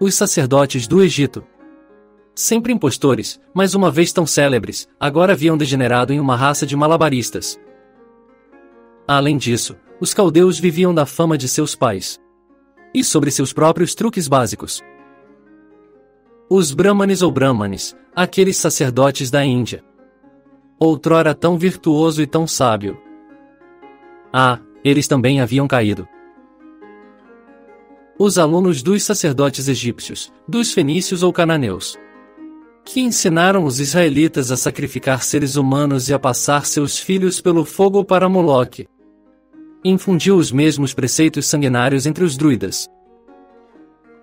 Os sacerdotes do Egito. Sempre impostores, mas uma vez tão célebres, agora haviam degenerado em uma raça de malabaristas. Além disso, os caldeus viviam da fama de seus pais. E sobre seus próprios truques básicos. Os Brahmanes ou Brahmanes, aqueles sacerdotes da Índia. Outrora tão virtuoso e tão sábio. Ah, eles também haviam caído os alunos dos sacerdotes egípcios, dos fenícios ou cananeus, que ensinaram os israelitas a sacrificar seres humanos e a passar seus filhos pelo fogo para Moloque. Infundiu os mesmos preceitos sanguinários entre os druidas.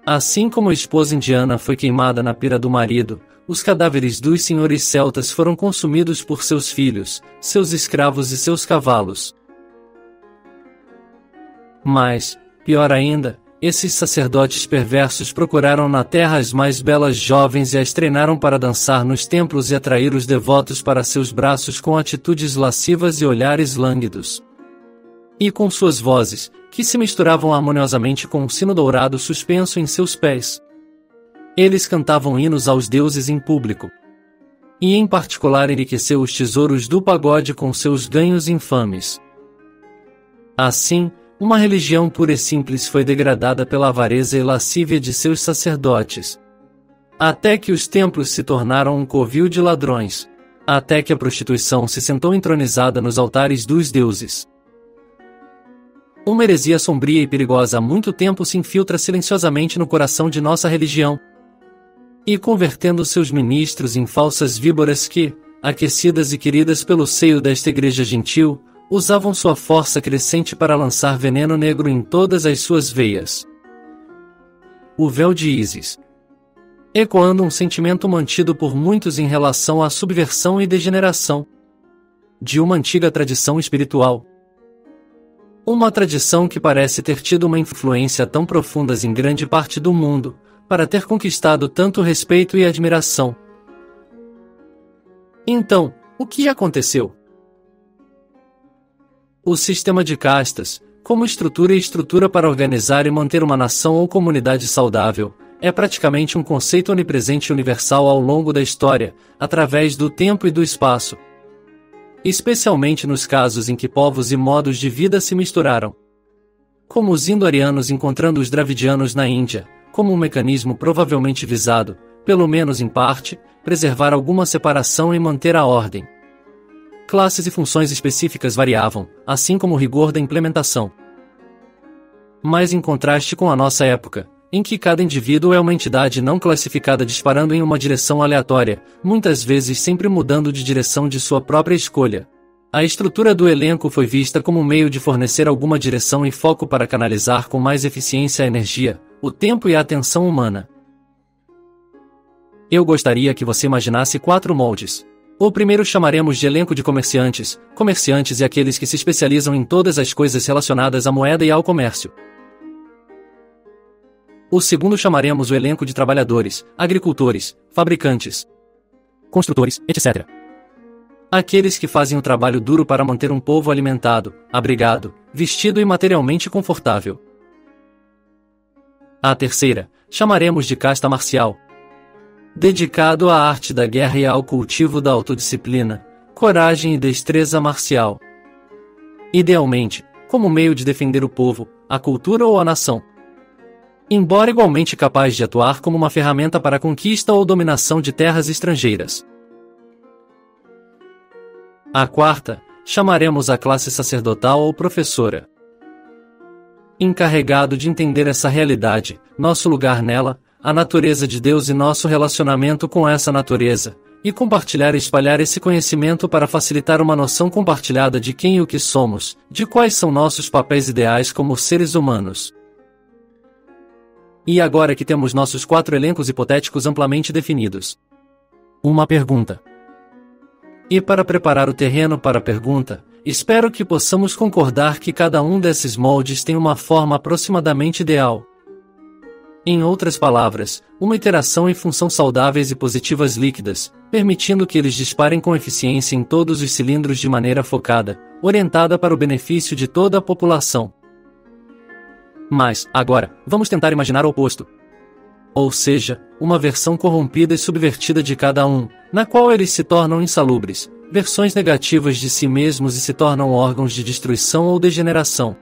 Assim como a esposa indiana foi queimada na pira do marido, os cadáveres dos senhores celtas foram consumidos por seus filhos, seus escravos e seus cavalos. Mas, pior ainda, esses sacerdotes perversos procuraram na terra as mais belas jovens e as treinaram para dançar nos templos e atrair os devotos para seus braços com atitudes lascivas e olhares lânguidos. E com suas vozes, que se misturavam harmoniosamente com um sino dourado suspenso em seus pés. Eles cantavam hinos aos deuses em público. E em particular enriqueceu os tesouros do pagode com seus ganhos infames. Assim, uma religião pura e simples foi degradada pela avareza e lascívia de seus sacerdotes. Até que os templos se tornaram um covil de ladrões. Até que a prostituição se sentou entronizada nos altares dos deuses. Uma heresia sombria e perigosa há muito tempo se infiltra silenciosamente no coração de nossa religião. E convertendo seus ministros em falsas víboras que, aquecidas e queridas pelo seio desta igreja gentil, usavam sua força crescente para lançar veneno negro em todas as suas veias. O véu de Ísis. Ecoando um sentimento mantido por muitos em relação à subversão e degeneração de uma antiga tradição espiritual. Uma tradição que parece ter tido uma influência tão profunda em grande parte do mundo, para ter conquistado tanto respeito e admiração. Então, o que aconteceu? O sistema de castas, como estrutura e estrutura para organizar e manter uma nação ou comunidade saudável, é praticamente um conceito onipresente e universal ao longo da história, através do tempo e do espaço. Especialmente nos casos em que povos e modos de vida se misturaram. Como os indo-arianos encontrando os dravidianos na Índia, como um mecanismo provavelmente visado, pelo menos em parte, preservar alguma separação e manter a ordem classes e funções específicas variavam, assim como o rigor da implementação. Mas em contraste com a nossa época, em que cada indivíduo é uma entidade não classificada disparando em uma direção aleatória, muitas vezes sempre mudando de direção de sua própria escolha. A estrutura do elenco foi vista como um meio de fornecer alguma direção e foco para canalizar com mais eficiência a energia, o tempo e a atenção humana. Eu gostaria que você imaginasse quatro moldes, o primeiro chamaremos de elenco de comerciantes, comerciantes e aqueles que se especializam em todas as coisas relacionadas à moeda e ao comércio. O segundo chamaremos o elenco de trabalhadores, agricultores, fabricantes, construtores, etc. Aqueles que fazem o trabalho duro para manter um povo alimentado, abrigado, vestido e materialmente confortável. A terceira, chamaremos de casta marcial, dedicado à arte da guerra e ao cultivo da autodisciplina, coragem e destreza marcial. Idealmente, como meio de defender o povo, a cultura ou a nação. Embora igualmente capaz de atuar como uma ferramenta para a conquista ou dominação de terras estrangeiras. A quarta, chamaremos a classe sacerdotal ou professora. Encarregado de entender essa realidade, nosso lugar nela, a natureza de Deus e nosso relacionamento com essa natureza, e compartilhar e espalhar esse conhecimento para facilitar uma noção compartilhada de quem e o que somos, de quais são nossos papéis ideais como seres humanos. E agora que temos nossos quatro elencos hipotéticos amplamente definidos. Uma pergunta. E para preparar o terreno para a pergunta, espero que possamos concordar que cada um desses moldes tem uma forma aproximadamente ideal. Em outras palavras, uma iteração em função saudáveis e positivas líquidas, permitindo que eles disparem com eficiência em todos os cilindros de maneira focada, orientada para o benefício de toda a população. Mas, agora, vamos tentar imaginar o oposto. Ou seja, uma versão corrompida e subvertida de cada um, na qual eles se tornam insalubres, versões negativas de si mesmos e se tornam órgãos de destruição ou degeneração.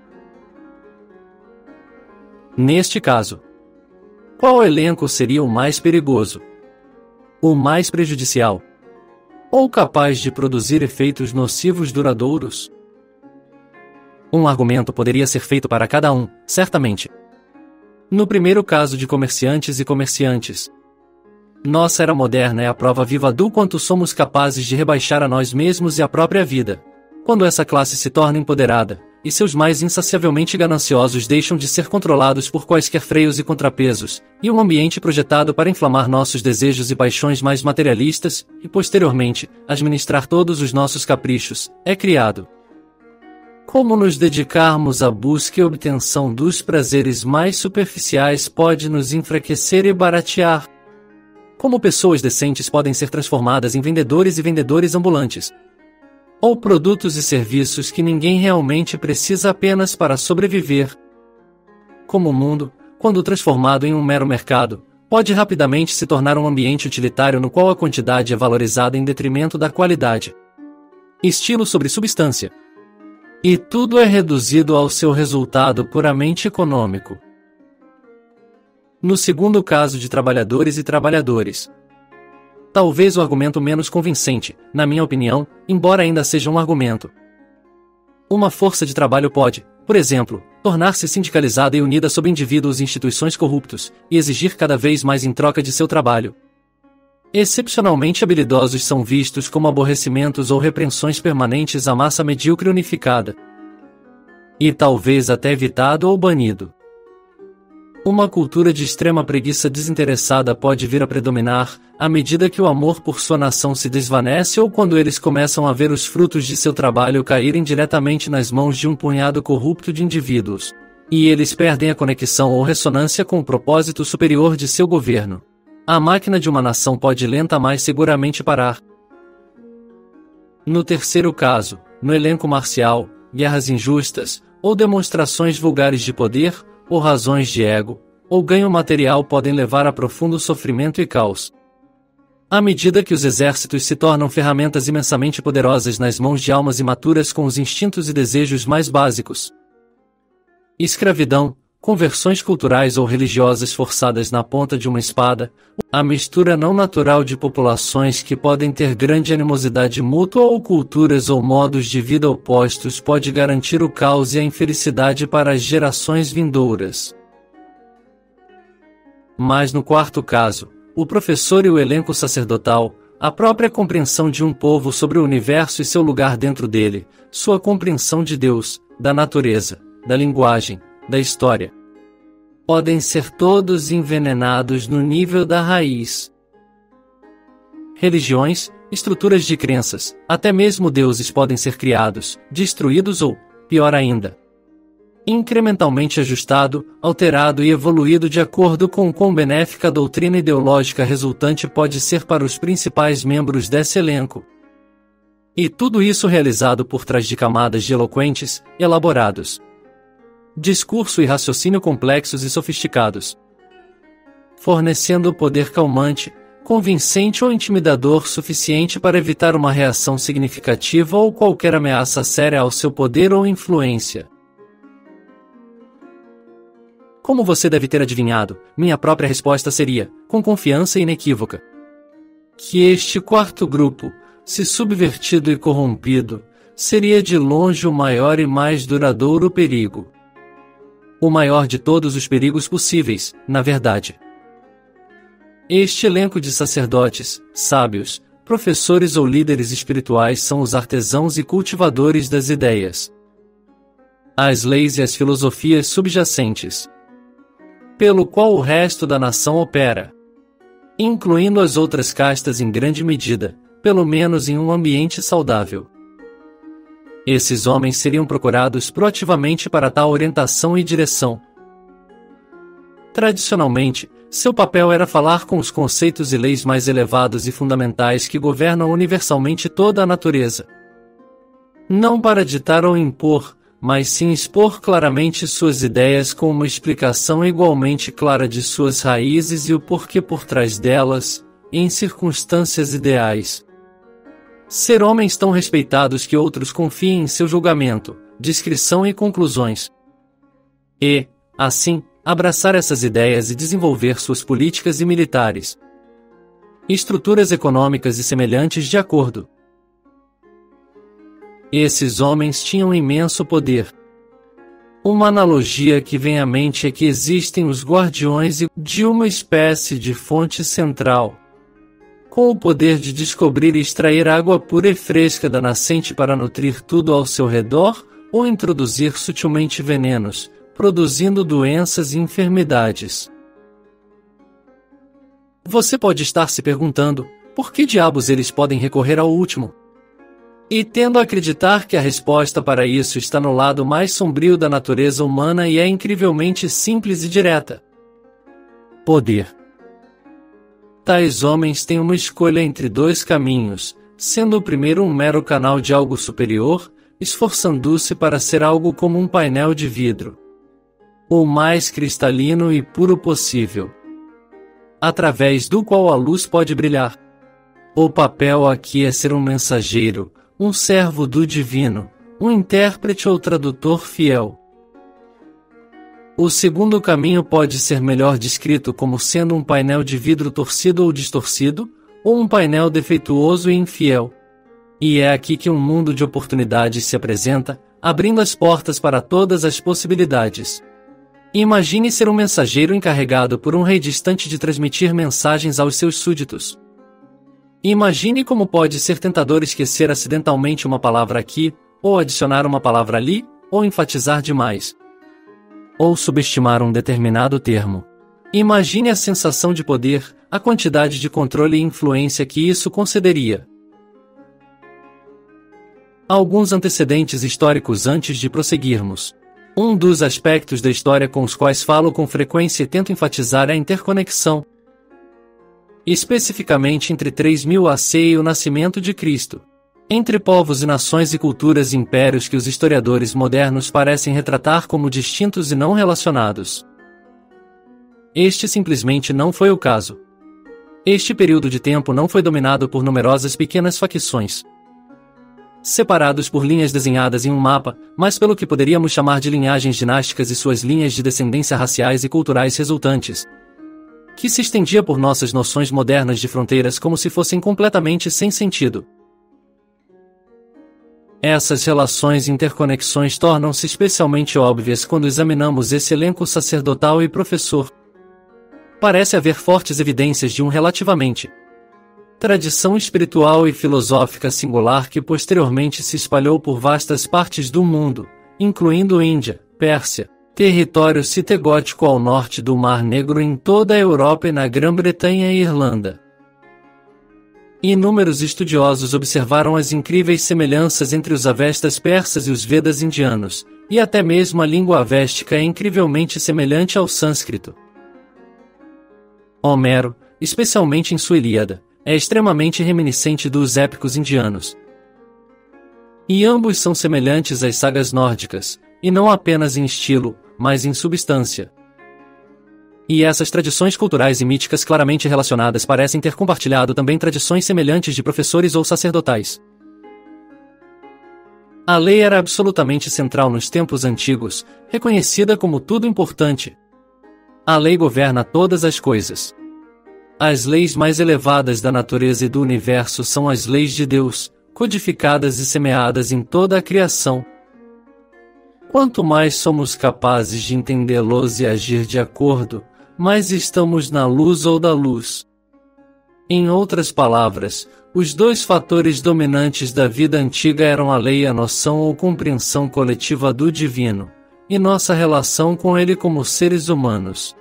Neste caso, qual elenco seria o mais perigoso? O mais prejudicial? Ou capaz de produzir efeitos nocivos duradouros? Um argumento poderia ser feito para cada um, certamente. No primeiro caso de comerciantes e comerciantes, nossa era moderna é a prova viva do quanto somos capazes de rebaixar a nós mesmos e a própria vida. Quando essa classe se torna empoderada, e seus mais insaciavelmente gananciosos deixam de ser controlados por quaisquer freios e contrapesos, e um ambiente projetado para inflamar nossos desejos e paixões mais materialistas, e posteriormente, administrar todos os nossos caprichos, é criado. Como nos dedicarmos à busca e obtenção dos prazeres mais superficiais pode nos enfraquecer e baratear. Como pessoas decentes podem ser transformadas em vendedores e vendedores ambulantes, ou produtos e serviços que ninguém realmente precisa apenas para sobreviver. Como o mundo, quando transformado em um mero mercado, pode rapidamente se tornar um ambiente utilitário no qual a quantidade é valorizada em detrimento da qualidade. Estilo sobre substância. E tudo é reduzido ao seu resultado puramente econômico. No segundo caso de trabalhadores e trabalhadores, Talvez o argumento menos convincente, na minha opinião, embora ainda seja um argumento. Uma força de trabalho pode, por exemplo, tornar-se sindicalizada e unida sob indivíduos e instituições corruptos, e exigir cada vez mais em troca de seu trabalho. Excepcionalmente habilidosos são vistos como aborrecimentos ou repreensões permanentes à massa medíocre unificada. E talvez até evitado ou banido. Uma cultura de extrema preguiça desinteressada pode vir a predominar, à medida que o amor por sua nação se desvanece ou quando eles começam a ver os frutos de seu trabalho caírem diretamente nas mãos de um punhado corrupto de indivíduos. E eles perdem a conexão ou ressonância com o propósito superior de seu governo. A máquina de uma nação pode lenta mais seguramente parar. No terceiro caso, no elenco marcial, guerras injustas, ou demonstrações vulgares de poder, ou razões de ego, ou ganho material podem levar a profundo sofrimento e caos. À medida que os exércitos se tornam ferramentas imensamente poderosas nas mãos de almas imaturas com os instintos e desejos mais básicos. Escravidão, conversões culturais ou religiosas forçadas na ponta de uma espada, a mistura não natural de populações que podem ter grande animosidade mútua ou culturas ou modos de vida opostos pode garantir o caos e a infelicidade para as gerações vindouras. Mas no quarto caso, o professor e o elenco sacerdotal, a própria compreensão de um povo sobre o universo e seu lugar dentro dele, sua compreensão de Deus, da natureza, da linguagem, da história, podem ser todos envenenados no nível da raiz. Religiões, estruturas de crenças, até mesmo deuses podem ser criados, destruídos ou, pior ainda, incrementalmente ajustado, alterado e evoluído de acordo com quão benéfica a doutrina ideológica resultante pode ser para os principais membros desse elenco. E tudo isso realizado por trás de camadas de eloquentes, elaborados, discurso e raciocínio complexos e sofisticados, fornecendo poder calmante, convincente ou intimidador suficiente para evitar uma reação significativa ou qualquer ameaça séria ao seu poder ou influência. Como você deve ter adivinhado, minha própria resposta seria, com confiança inequívoca, que este quarto grupo, se subvertido e corrompido, seria de longe o maior e mais duradouro perigo o maior de todos os perigos possíveis, na verdade. Este elenco de sacerdotes, sábios, professores ou líderes espirituais são os artesãos e cultivadores das ideias. As leis e as filosofias subjacentes, pelo qual o resto da nação opera, incluindo as outras castas em grande medida, pelo menos em um ambiente saudável. Esses homens seriam procurados proativamente para tal orientação e direção. Tradicionalmente, seu papel era falar com os conceitos e leis mais elevados e fundamentais que governam universalmente toda a natureza. Não para ditar ou impor, mas sim expor claramente suas ideias com uma explicação igualmente clara de suas raízes e o porquê por trás delas, em circunstâncias ideais. Ser homens tão respeitados que outros confiem em seu julgamento, descrição e conclusões. E, assim, abraçar essas ideias e desenvolver suas políticas e militares. Estruturas econômicas e semelhantes de acordo. Esses homens tinham imenso poder. Uma analogia que vem à mente é que existem os guardiões de uma espécie de fonte central com o poder de descobrir e extrair água pura e fresca da nascente para nutrir tudo ao seu redor, ou introduzir sutilmente venenos, produzindo doenças e enfermidades. Você pode estar se perguntando: por que diabos eles podem recorrer ao último? E tendo a acreditar que a resposta para isso está no lado mais sombrio da natureza humana e é incrivelmente simples e direta: poder. Tais homens têm uma escolha entre dois caminhos, sendo o primeiro um mero canal de algo superior, esforçando-se para ser algo como um painel de vidro. O mais cristalino e puro possível. Através do qual a luz pode brilhar. O papel aqui é ser um mensageiro, um servo do divino, um intérprete ou tradutor fiel. O segundo caminho pode ser melhor descrito como sendo um painel de vidro torcido ou distorcido, ou um painel defeituoso e infiel. E é aqui que um mundo de oportunidades se apresenta, abrindo as portas para todas as possibilidades. Imagine ser um mensageiro encarregado por um rei distante de transmitir mensagens aos seus súditos. Imagine como pode ser tentador esquecer acidentalmente uma palavra aqui, ou adicionar uma palavra ali, ou enfatizar demais ou subestimar um determinado termo. Imagine a sensação de poder, a quantidade de controle e influência que isso concederia. Alguns antecedentes históricos antes de prosseguirmos. Um dos aspectos da história com os quais falo com frequência e tento enfatizar é a interconexão. Especificamente entre 3000 AC e o nascimento de Cristo. Entre povos e nações e culturas e impérios que os historiadores modernos parecem retratar como distintos e não relacionados. Este simplesmente não foi o caso. Este período de tempo não foi dominado por numerosas pequenas facções, separados por linhas desenhadas em um mapa, mas pelo que poderíamos chamar de linhagens dinásticas e suas linhas de descendência raciais e culturais resultantes, que se estendia por nossas noções modernas de fronteiras como se fossem completamente sem sentido. Essas relações e interconexões tornam-se especialmente óbvias quando examinamos esse elenco sacerdotal e professor. Parece haver fortes evidências de um relativamente tradição espiritual e filosófica singular que posteriormente se espalhou por vastas partes do mundo, incluindo Índia, Pérsia, território citegótico ao norte do Mar Negro em toda a Europa e na Grã-Bretanha e Irlanda. Inúmeros estudiosos observaram as incríveis semelhanças entre os Avestas persas e os Vedas indianos, e até mesmo a língua avéstica é incrivelmente semelhante ao sânscrito. Homero, especialmente em sua Ilíada, é extremamente reminiscente dos épicos indianos. E ambos são semelhantes às sagas nórdicas, e não apenas em estilo, mas em substância. E essas tradições culturais e míticas claramente relacionadas parecem ter compartilhado também tradições semelhantes de professores ou sacerdotais. A lei era absolutamente central nos tempos antigos, reconhecida como tudo importante. A lei governa todas as coisas. As leis mais elevadas da natureza e do universo são as leis de Deus, codificadas e semeadas em toda a criação. Quanto mais somos capazes de entendê-los e agir de acordo, mas estamos na luz ou da luz. Em outras palavras, os dois fatores dominantes da vida antiga eram a lei e a noção ou compreensão coletiva do divino, e nossa relação com ele como seres humanos.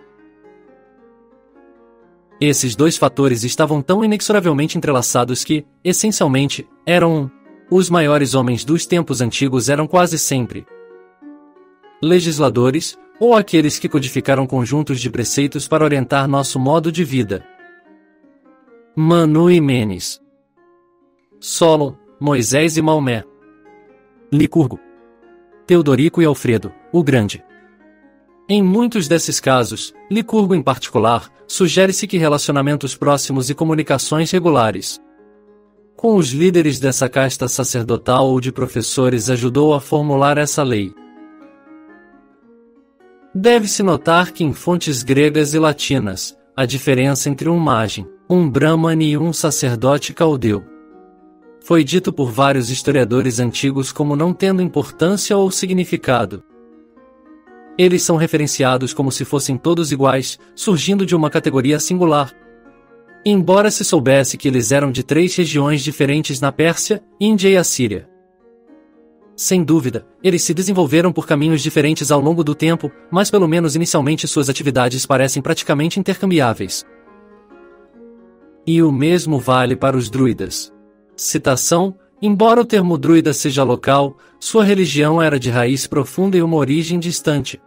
Esses dois fatores estavam tão inexoravelmente entrelaçados que, essencialmente, eram um Os maiores homens dos tempos antigos eram quase sempre legisladores, ou aqueles que codificaram conjuntos de preceitos para orientar nosso modo de vida. Manu e Menes Solon, Moisés e Maomé Licurgo Teodorico e Alfredo, o Grande. Em muitos desses casos, Licurgo em particular, sugere-se que relacionamentos próximos e comunicações regulares com os líderes dessa casta sacerdotal ou de professores ajudou a formular essa lei. Deve-se notar que em fontes gregas e latinas, a diferença entre um magem, um brahmane e um sacerdote caldeu. Foi dito por vários historiadores antigos como não tendo importância ou significado. Eles são referenciados como se fossem todos iguais, surgindo de uma categoria singular. Embora se soubesse que eles eram de três regiões diferentes na Pérsia, Índia e Assíria. Sem dúvida, eles se desenvolveram por caminhos diferentes ao longo do tempo, mas pelo menos inicialmente suas atividades parecem praticamente intercambiáveis. E o mesmo vale para os druidas. Citação: Embora o termo druida seja local, sua religião era de raiz profunda e uma origem distante.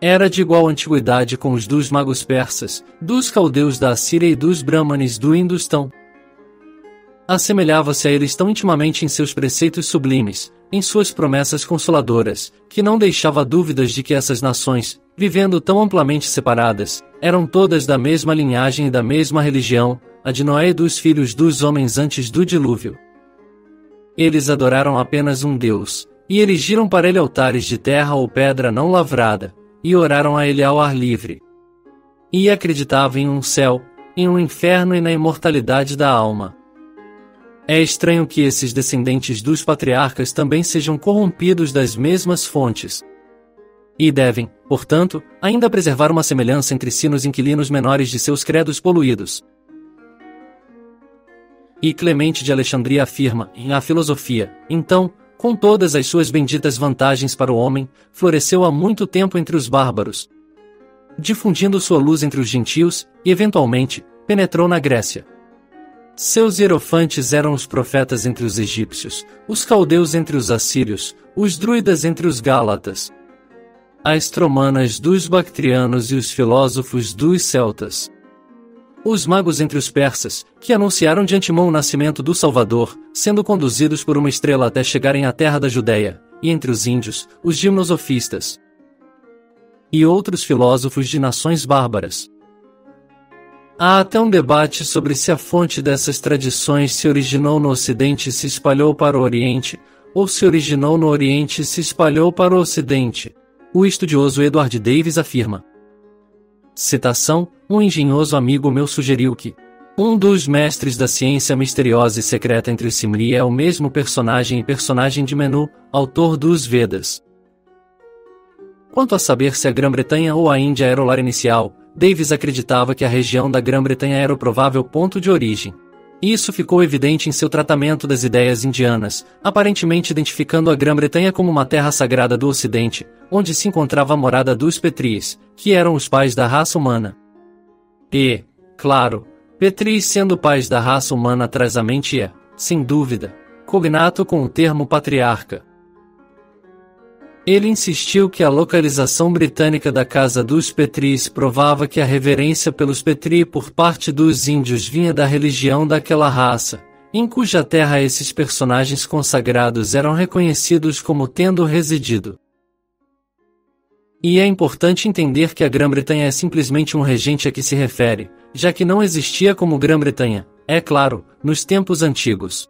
Era de igual antiguidade com os dos magos persas, dos caldeus da Assíria e dos brahmanes do Hindustão. Assemelhava-se a eles tão intimamente em seus preceitos sublimes, em suas promessas consoladoras, que não deixava dúvidas de que essas nações, vivendo tão amplamente separadas, eram todas da mesma linhagem e da mesma religião, a de Noé e dos filhos dos homens antes do dilúvio. Eles adoraram apenas um Deus, e erigiram para ele altares de terra ou pedra não lavrada, e oraram a ele ao ar livre. E acreditavam em um céu, em um inferno e na imortalidade da alma. É estranho que esses descendentes dos patriarcas também sejam corrompidos das mesmas fontes. E devem, portanto, ainda preservar uma semelhança entre si nos inquilinos menores de seus credos poluídos. E Clemente de Alexandria afirma, em A Filosofia, então, com todas as suas benditas vantagens para o homem, floresceu há muito tempo entre os bárbaros, difundindo sua luz entre os gentios, e eventualmente, penetrou na Grécia. Seus hierofantes eram os profetas entre os egípcios, os caldeus entre os assírios, os druidas entre os gálatas, as tromanas dos bactrianos e os filósofos dos celtas os magos entre os persas, que anunciaram de antemão o nascimento do Salvador, sendo conduzidos por uma estrela até chegarem à terra da Judéia, e entre os índios, os gimnosofistas e outros filósofos de nações bárbaras. Há até um debate sobre se a fonte dessas tradições se originou no Ocidente e se espalhou para o Oriente, ou se originou no Oriente e se espalhou para o Ocidente. O estudioso Edward Davis afirma. Citação: Um engenhoso amigo meu sugeriu que um dos mestres da ciência misteriosa e secreta entre Simri é o mesmo personagem e personagem de Menu, autor dos Vedas. Quanto a saber se a Grã-Bretanha ou a Índia era o lar inicial, Davis acreditava que a região da Grã-Bretanha era o provável ponto de origem. Isso ficou evidente em seu tratamento das ideias indianas, aparentemente identificando a Grã-Bretanha como uma terra sagrada do Ocidente, onde se encontrava a morada dos Petris, que eram os pais da raça humana. E, claro, Petris sendo pais da raça humana traz a mente é, sem dúvida, cognato com o termo patriarca. Ele insistiu que a localização britânica da casa dos Petris provava que a reverência pelos Petri por parte dos índios vinha da religião daquela raça, em cuja terra esses personagens consagrados eram reconhecidos como tendo residido. E é importante entender que a Grã-Bretanha é simplesmente um regente a que se refere, já que não existia como Grã-Bretanha, é claro, nos tempos antigos.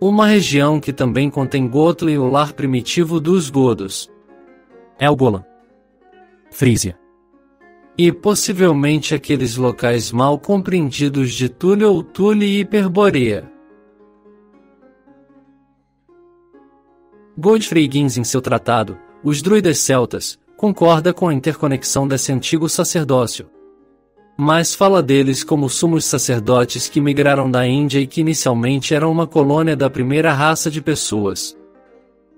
Uma região que também contém Gotland e o lar primitivo dos godos. Helgoland. Frísia. E possivelmente aqueles locais mal compreendidos de Túlio ou Tule e Hiperboreia. Godfrey Higgins em seu tratado, Os Druidas Celtas, concorda com a interconexão desse antigo sacerdócio, mas fala deles como sumos sacerdotes que migraram da Índia e que inicialmente eram uma colônia da primeira raça de pessoas.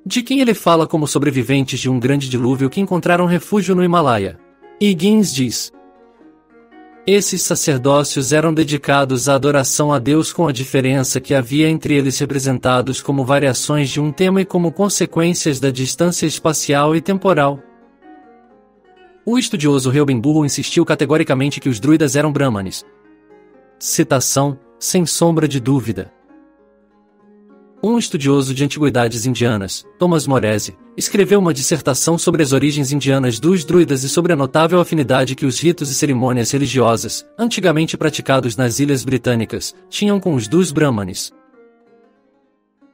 De quem ele fala como sobreviventes de um grande dilúvio que encontraram refúgio no Himalaia. Higgins diz: Esses sacerdócios eram dedicados à adoração a Deus com a diferença que havia entre eles representados como variações de um tema e como consequências da distância espacial e temporal. O estudioso Reuben Burro insistiu categoricamente que os druidas eram brahmanes. Citação, sem sombra de dúvida. Um estudioso de antiguidades indianas, Thomas Morese, escreveu uma dissertação sobre as origens indianas dos druidas e sobre a notável afinidade que os ritos e cerimônias religiosas, antigamente praticados nas Ilhas Britânicas, tinham com os dos brahmanes.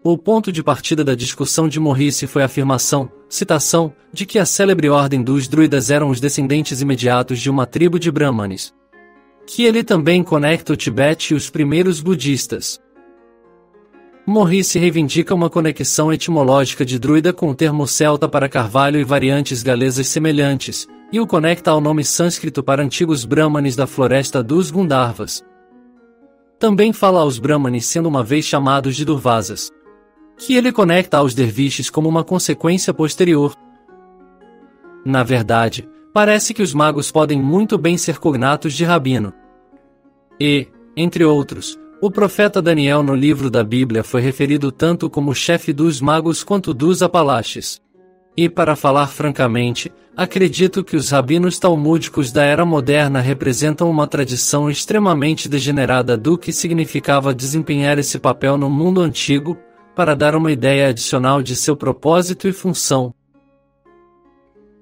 O ponto de partida da discussão de Morrice foi a afirmação, citação, de que a célebre ordem dos druidas eram os descendentes imediatos de uma tribo de brahmanes. Que ele também conecta o Tibete e os primeiros budistas. Morrice reivindica uma conexão etimológica de druida com o termo celta para carvalho e variantes galesas semelhantes, e o conecta ao nome sânscrito para antigos brahmanes da floresta dos Gundharvas. Também fala aos brahmanes sendo uma vez chamados de Durvasas. Que ele conecta aos derviches como uma consequência posterior. Na verdade, parece que os magos podem muito bem ser cognatos de rabino. E, entre outros, o profeta Daniel no livro da Bíblia foi referido tanto como chefe dos magos quanto dos apalaches. E para falar francamente, acredito que os rabinos talmúdicos da era moderna representam uma tradição extremamente degenerada do que significava desempenhar esse papel no mundo antigo, para dar uma ideia adicional de seu propósito e função.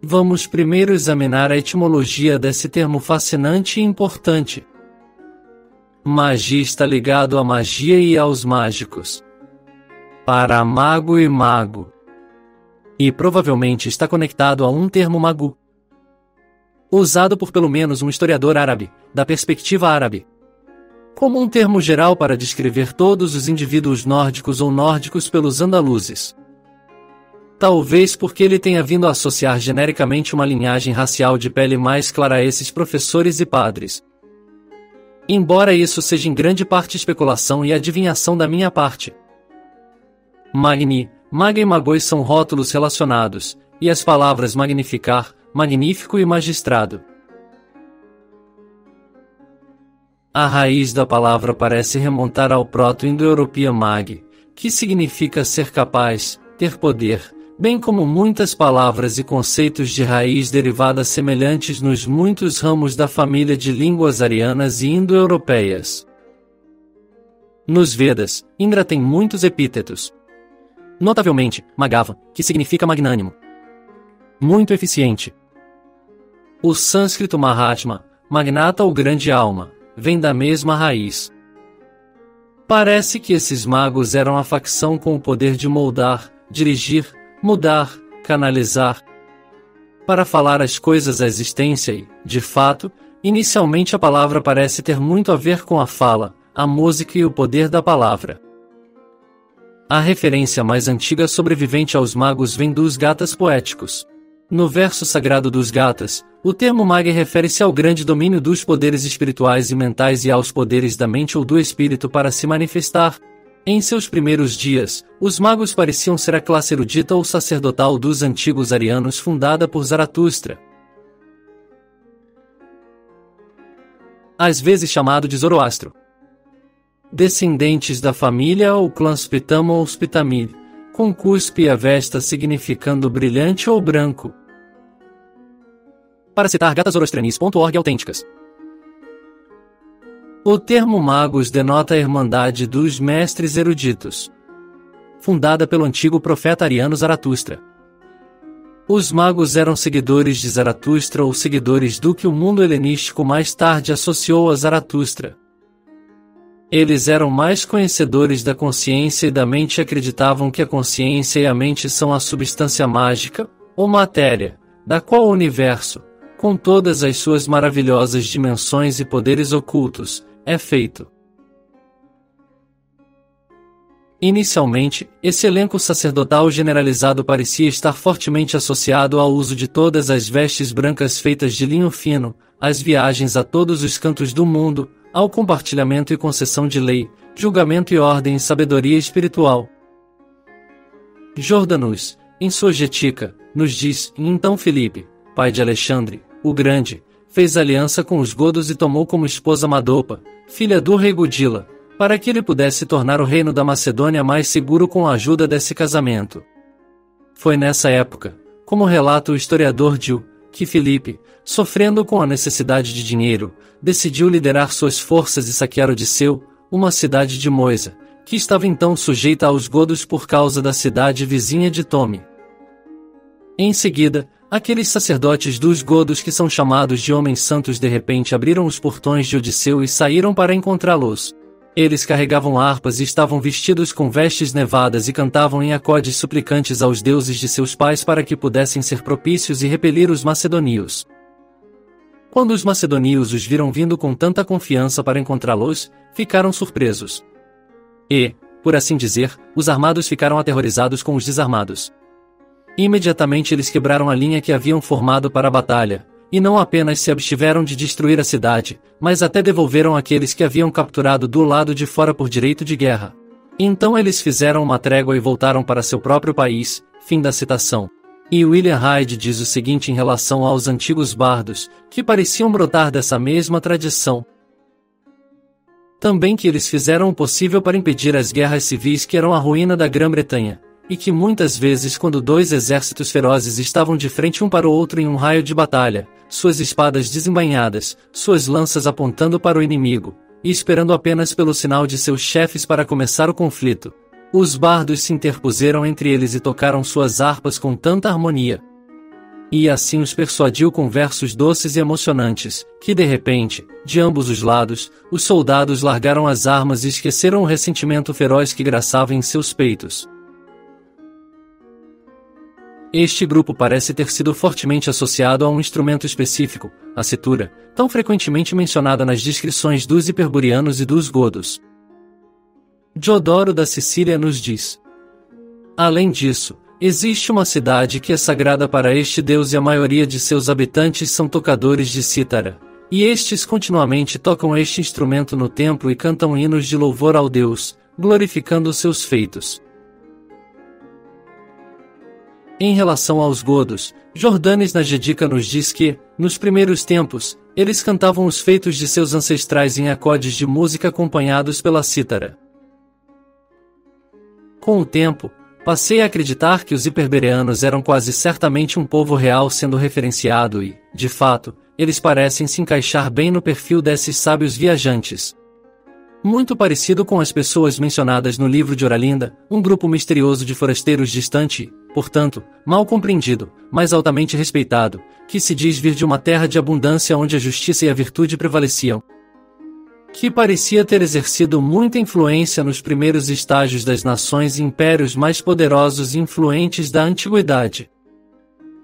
Vamos primeiro examinar a etimologia desse termo fascinante e importante. Magia está ligado à magia e aos mágicos. Para mago e mago. E provavelmente está conectado a um termo magu. Usado por pelo menos um historiador árabe, da perspectiva árabe. Como um termo geral para descrever todos os indivíduos nórdicos ou nórdicos pelos andaluzes. Talvez porque ele tenha vindo a associar genericamente uma linhagem racial de pele mais clara a esses professores e padres, Embora isso seja em grande parte especulação e adivinhação da minha parte. Magni, Maga e Magoi são rótulos relacionados, e as palavras magnificar, magnífico e magistrado. A raiz da palavra parece remontar ao proto-indo-europeu mag, que significa ser capaz, ter poder, bem como muitas palavras e conceitos de raiz derivadas semelhantes nos muitos ramos da família de línguas arianas e indo-europeias. Nos Vedas, Indra tem muitos epítetos. Notavelmente, Magava, que significa magnânimo. Muito eficiente. O sânscrito Mahatma, magnata ou grande alma, vem da mesma raiz. Parece que esses magos eram a facção com o poder de moldar, dirigir, mudar, canalizar. Para falar as coisas à existência e, de fato, inicialmente a palavra parece ter muito a ver com a fala, a música e o poder da palavra. A referência mais antiga sobrevivente aos magos vem dos gatas poéticos. No verso sagrado dos gatas, o termo mag refere-se ao grande domínio dos poderes espirituais e mentais e aos poderes da mente ou do espírito para se manifestar, em seus primeiros dias, os magos pareciam ser a classe erudita ou sacerdotal dos antigos arianos fundada por Zaratustra. Às vezes chamado de Zoroastro. Descendentes da família ou clã Spitama ou Spitamil, com cuspe a vesta significando brilhante ou branco. Para citar gatasorostranis.org autênticas. O termo magos denota a Irmandade dos Mestres Eruditos, fundada pelo antigo profeta ariano Zaratustra. Os magos eram seguidores de Zaratustra ou seguidores do que o mundo helenístico mais tarde associou a Zaratustra. Eles eram mais conhecedores da consciência e da mente e acreditavam que a consciência e a mente são a substância mágica, ou matéria, da qual o universo, com todas as suas maravilhosas dimensões e poderes ocultos, é feito. Inicialmente, esse elenco sacerdotal generalizado parecia estar fortemente associado ao uso de todas as vestes brancas feitas de linho fino, às viagens a todos os cantos do mundo, ao compartilhamento e concessão de lei, julgamento e ordem e sabedoria espiritual. Jordanus, em sua Getica, nos diz, então Filipe, pai de Alexandre, o Grande, fez aliança com os godos e tomou como esposa Madopa, filha do rei Gudila, para que ele pudesse tornar o reino da Macedônia mais seguro com a ajuda desse casamento. Foi nessa época, como relata o historiador Gil, que Filipe, sofrendo com a necessidade de dinheiro, decidiu liderar suas forças e saquear Odisseu, uma cidade de Moisa, que estava então sujeita aos godos por causa da cidade vizinha de Tome. Em seguida, aqueles sacerdotes dos godos que são chamados de homens santos de repente abriram os portões de Odisseu e saíram para encontrá-los. Eles carregavam harpas e estavam vestidos com vestes nevadas e cantavam em acordes suplicantes aos deuses de seus pais para que pudessem ser propícios e repelir os macedonios. Quando os macedonios os viram vindo com tanta confiança para encontrá-los, ficaram surpresos. E, por assim dizer, os armados ficaram aterrorizados com os desarmados. Imediatamente eles quebraram a linha que haviam formado para a batalha, e não apenas se abstiveram de destruir a cidade, mas até devolveram aqueles que haviam capturado do lado de fora por direito de guerra. Então eles fizeram uma trégua e voltaram para seu próprio país. Fim da citação. E William Hyde diz o seguinte em relação aos antigos bardos, que pareciam brotar dessa mesma tradição. Também que eles fizeram o possível para impedir as guerras civis que eram a ruína da Grã-Bretanha, e que muitas vezes, quando dois exércitos ferozes estavam de frente um para o outro em um raio de batalha, suas espadas desembainhadas, suas lanças apontando para o inimigo, e esperando apenas pelo sinal de seus chefes para começar o conflito, os bardos se interpuseram entre eles e tocaram suas harpas com tanta harmonia. E assim os persuadiu com versos doces e emocionantes, que de repente, de ambos os lados, os soldados largaram as armas e esqueceram o ressentimento feroz que graçava em seus peitos. Este grupo parece ter sido fortemente associado a um instrumento específico, a citura, tão frequentemente mencionada nas descrições dos hiperborianos e dos godos. Diodoro da Sicília nos diz. Além disso, existe uma cidade que é sagrada para este deus e a maioria de seus habitantes são tocadores de cítara, e estes continuamente tocam este instrumento no templo e cantam hinos de louvor ao deus, glorificando seus feitos. Em relação aos godos, Jordanes na Gedica nos diz que, nos primeiros tempos, eles cantavam os feitos de seus ancestrais em acordes de música acompanhados pela cítara. Com o tempo, passei a acreditar que os hiperbereanos eram quase certamente um povo real sendo referenciado e, de fato, eles parecem se encaixar bem no perfil desses sábios viajantes. Muito parecido com as pessoas mencionadas no livro de Oralinda, um grupo misterioso de forasteiros distante, portanto, mal compreendido, mas altamente respeitado, que se diz vir de uma terra de abundância onde a justiça e a virtude prevaleciam. Que parecia ter exercido muita influência nos primeiros estágios das nações e impérios mais poderosos e influentes da antiguidade.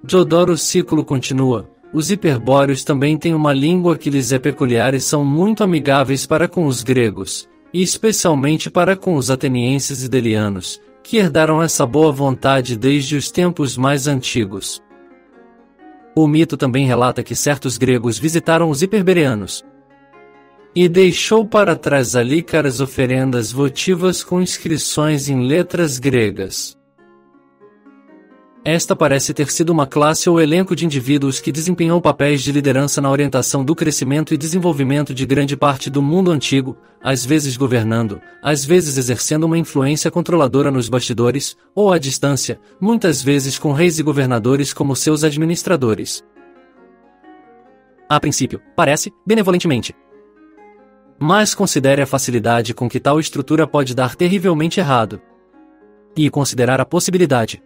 Diodoro Ciclo continua. Os hiperbóreos também têm uma língua que lhes é peculiar e são muito amigáveis para com os gregos, e especialmente para com os atenienses e delianos, que herdaram essa boa vontade desde os tempos mais antigos. O mito também relata que certos gregos visitaram os hiperbereanos. E deixou para trás ali caras oferendas votivas com inscrições em letras gregas. Esta parece ter sido uma classe ou elenco de indivíduos que desempenhou papéis de liderança na orientação do crescimento e desenvolvimento de grande parte do mundo antigo, às vezes governando, às vezes exercendo uma influência controladora nos bastidores, ou à distância, muitas vezes com reis e governadores como seus administradores. A princípio, parece, benevolentemente. Mas considere a facilidade com que tal estrutura pode dar terrivelmente errado. E considerar a possibilidade,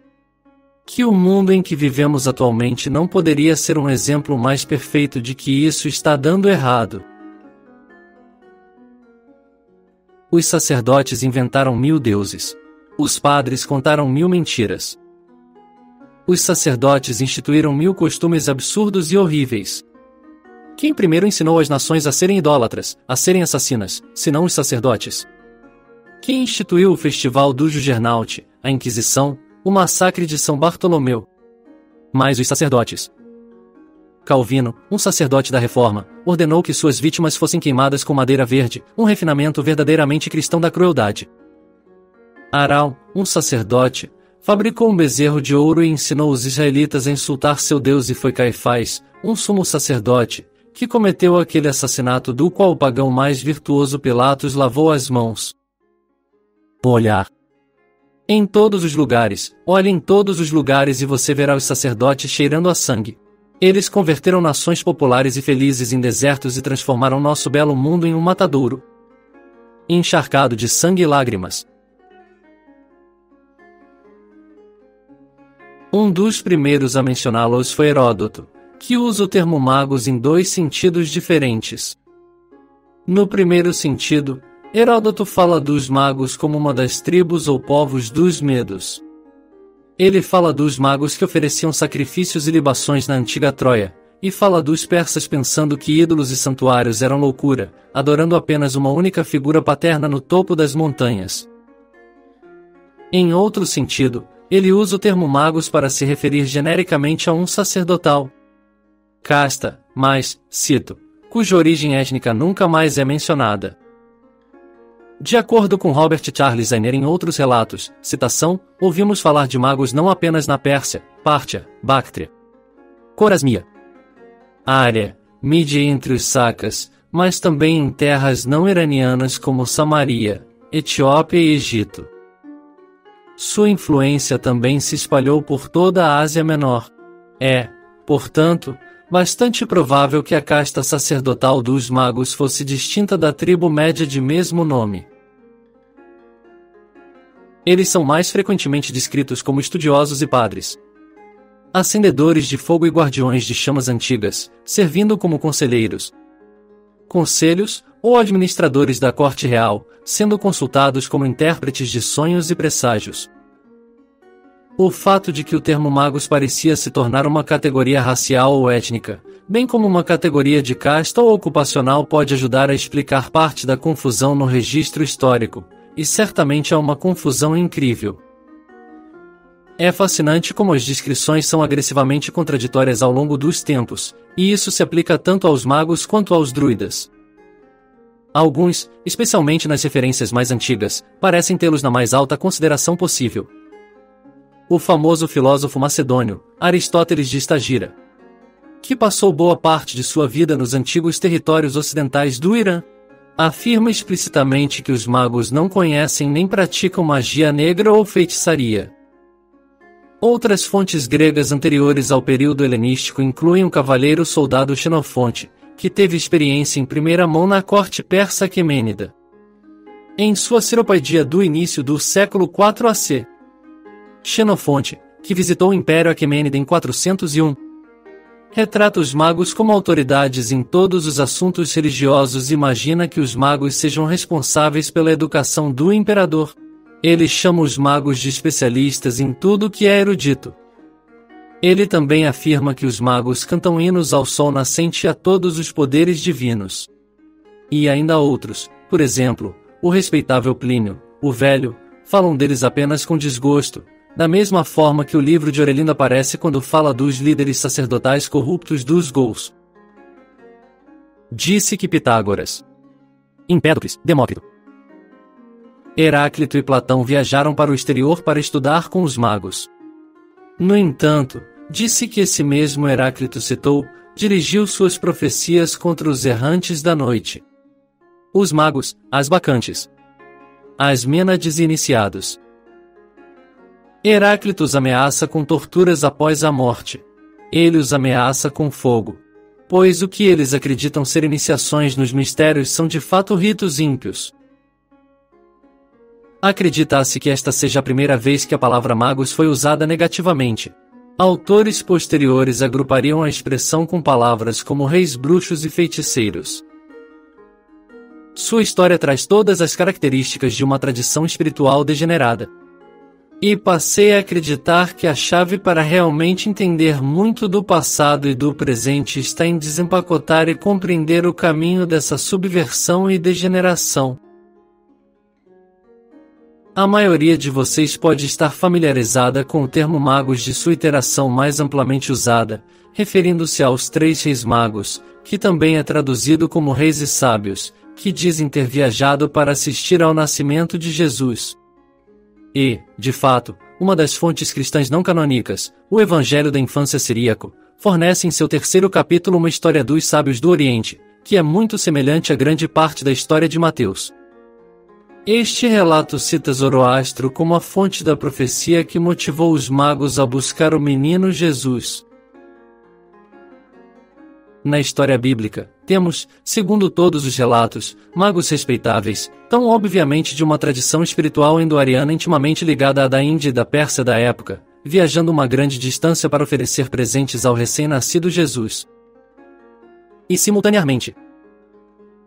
que o mundo em que vivemos atualmente não poderia ser um exemplo mais perfeito de que isso está dando errado. Os sacerdotes inventaram mil deuses. Os padres contaram mil mentiras. Os sacerdotes instituíram mil costumes absurdos e horríveis. Quem primeiro ensinou as nações a serem idólatras, a serem assassinas, senão os sacerdotes? Quem instituiu o festival do Jugernaut, a Inquisição, o massacre de São Bartolomeu. Mas os sacerdotes. Calvino, um sacerdote da Reforma, ordenou que suas vítimas fossem queimadas com madeira verde, um refinamento verdadeiramente cristão da crueldade. Aral, um sacerdote, fabricou um bezerro de ouro e ensinou os israelitas a insultar seu Deus e foi Caifás, um sumo sacerdote, que cometeu aquele assassinato do qual o pagão mais virtuoso Pilatos lavou as mãos. Olhar. Em todos os lugares, olhe em todos os lugares e você verá os sacerdotes cheirando a sangue. Eles converteram nações populares e felizes em desertos e transformaram nosso belo mundo em um matadouro. Encharcado de sangue e lágrimas. Um dos primeiros a mencioná-los foi Heródoto, que usa o termo magos em dois sentidos diferentes. No primeiro sentido, Heródoto fala dos magos como uma das tribos ou povos dos medos. Ele fala dos magos que ofereciam sacrifícios e libações na antiga Troia, e fala dos persas pensando que ídolos e santuários eram loucura, adorando apenas uma única figura paterna no topo das montanhas. Em outro sentido, ele usa o termo magos para se referir genericamente a um sacerdotal. Casta, mas, cito, cuja origem étnica nunca mais é mencionada. De acordo com Robert Charles Ainer em outros relatos, citação, ouvimos falar de magos não apenas na Pérsia, Pártia, Bactria, Corasmia, Área, Mídia entre os Sacas, mas também em terras não iranianas como Samaria, Etiópia e Egito. Sua influência também se espalhou por toda a Ásia Menor. É, portanto, bastante provável que a casta sacerdotal dos magos fosse distinta da tribo média de mesmo nome. Eles são mais frequentemente descritos como estudiosos e padres. Acendedores de fogo e guardiões de chamas antigas, servindo como conselheiros, conselhos ou administradores da corte real, sendo consultados como intérpretes de sonhos e presságios. O fato de que o termo magos parecia se tornar uma categoria racial ou étnica, bem como uma categoria de casta ou ocupacional, pode ajudar a explicar parte da confusão no registro histórico, e certamente é uma confusão incrível. É fascinante como as descrições são agressivamente contraditórias ao longo dos tempos, e isso se aplica tanto aos magos quanto aos druidas. Alguns, especialmente nas referências mais antigas, parecem tê-los na mais alta consideração possível, o famoso filósofo macedônio, Aristóteles de Estagira, que passou boa parte de sua vida nos antigos territórios ocidentais do Irã, afirma explicitamente que os magos não conhecem nem praticam magia negra ou feitiçaria. Outras fontes gregas anteriores ao período helenístico incluem o cavaleiro soldado Xenofonte, que teve experiência em primeira mão na corte persa Aquemênida. Em sua Seropaedia do início do século 4 AC, Xenofonte, que visitou o Império Aquemênida em 401, retrata os magos como autoridades em todos os assuntos religiosos e imagina que os magos sejam responsáveis pela educação do imperador. Ele chama os magos de especialistas em tudo que é erudito. Ele também afirma que os magos cantam hinos ao sol nascente e a todos os poderes divinos. E ainda outros, por exemplo, o respeitável Plínio, o Velho, falam deles apenas com desgosto, da mesma forma que o livro de Aurelindo aparece quando fala dos líderes sacerdotais corruptos dos Gols. Disse que Pitágoras, Empédocles, Demócrito, Heráclito e Platão viajaram para o exterior para estudar com os magos. No entanto, disse que esse mesmo Heráclito citou, dirigiu suas profecias contra os errantes da noite. Os magos, as bacantes, as Mênades iniciados, Heráclito os ameaça com torturas após a morte. Ele os ameaça com fogo. Pois o que eles acreditam ser iniciações nos mistérios são de fato ritos ímpios. Acredita-se que esta seja a primeira vez que a palavra magos foi usada negativamente. Autores posteriores agrupariam a expressão com palavras como reis bruxos e feiticeiros. Sua história traz todas as características de uma tradição espiritual degenerada. E passei a acreditar que a chave para realmente entender muito do passado e do presente está em desempacotar e compreender o caminho dessa subversão e degeneração. A maioria de vocês pode estar familiarizada com o termo magos de sua iteração mais amplamente usada, referindo-se aos três reis magos, que também é traduzido como reis e sábios, que dizem ter viajado para assistir ao nascimento de Jesus. E, de fato, uma das fontes cristãs não canônicas, o Evangelho da Infância Siríaco, fornece em seu terceiro capítulo uma história dos sábios do Oriente, que é muito semelhante a grande parte da história de Mateus. Este relato cita Zoroastro como a fonte da profecia que motivou os magos a buscar o menino Jesus. Na história bíblica, temos, segundo todos os relatos, magos respeitáveis, tão obviamente de uma tradição espiritual indo-ariana intimamente ligada à da Índia e da Pérsia da época, viajando uma grande distância para oferecer presentes ao recém-nascido Jesus. E simultaneamente,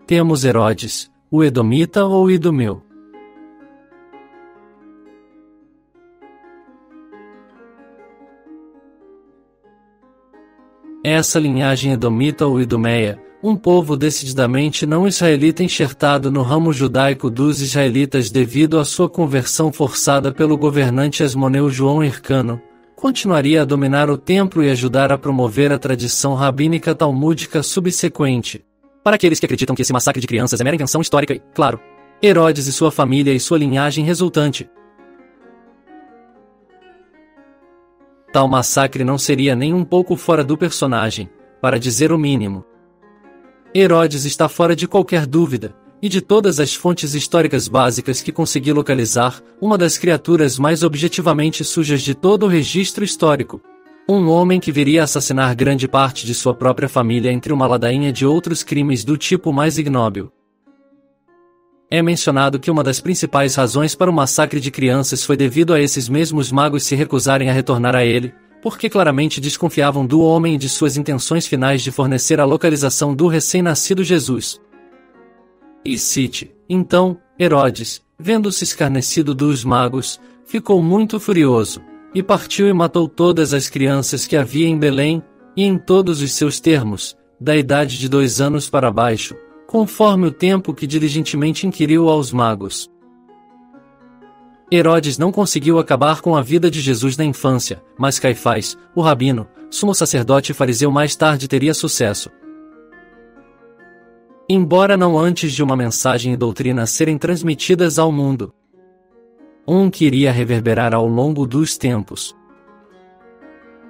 temos Herodes, o Edomita ou o Idomeu. Essa linhagem edomita ou idumeia, um povo decididamente não israelita enxertado no ramo judaico dos israelitas devido à sua conversão forçada pelo governante Asmoneu João Hircano, continuaria a dominar o templo e ajudar a promover a tradição rabínica talmúdica subsequente. Para aqueles que acreditam que esse massacre de crianças é mera invenção histórica e, claro, Herodes e sua família e sua linhagem resultante, Tal massacre não seria nem um pouco fora do personagem, para dizer o mínimo. Herodes está fora de qualquer dúvida, e de todas as fontes históricas básicas que consegui localizar, uma das criaturas mais objetivamente sujas de todo o registro histórico. Um homem que viria a assassinar grande parte de sua própria família entre uma ladainha de outros crimes do tipo mais ignóbil. É mencionado que uma das principais razões para o massacre de crianças foi devido a esses mesmos magos se recusarem a retornar a ele, porque claramente desconfiavam do homem e de suas intenções finais de fornecer a localização do recém-nascido Jesus. E cite, então, Herodes, vendo-se escarnecido dos magos, ficou muito furioso, e partiu e matou todas as crianças que havia em Belém, e em todos os seus termos, da idade de dois anos para baixo, conforme o tempo que diligentemente inquiriu aos magos. Herodes não conseguiu acabar com a vida de Jesus na infância, mas Caifás, o rabino, sumo sacerdote e fariseu mais tarde teria sucesso. Embora não antes de uma mensagem e doutrina serem transmitidas ao mundo. Um que iria reverberar ao longo dos tempos.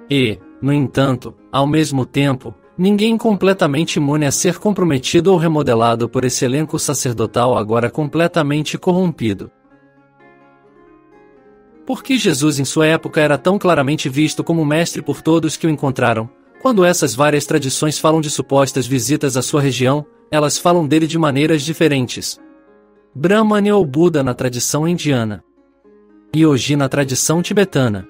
E, no entanto, ao mesmo tempo, Ninguém completamente imune a ser comprometido ou remodelado por esse elenco sacerdotal agora completamente corrompido. Por que Jesus em sua época era tão claramente visto como mestre por todos que o encontraram? Quando essas várias tradições falam de supostas visitas à sua região, elas falam dele de maneiras diferentes. Brahmani ou Buda na tradição indiana. Yogi na tradição tibetana.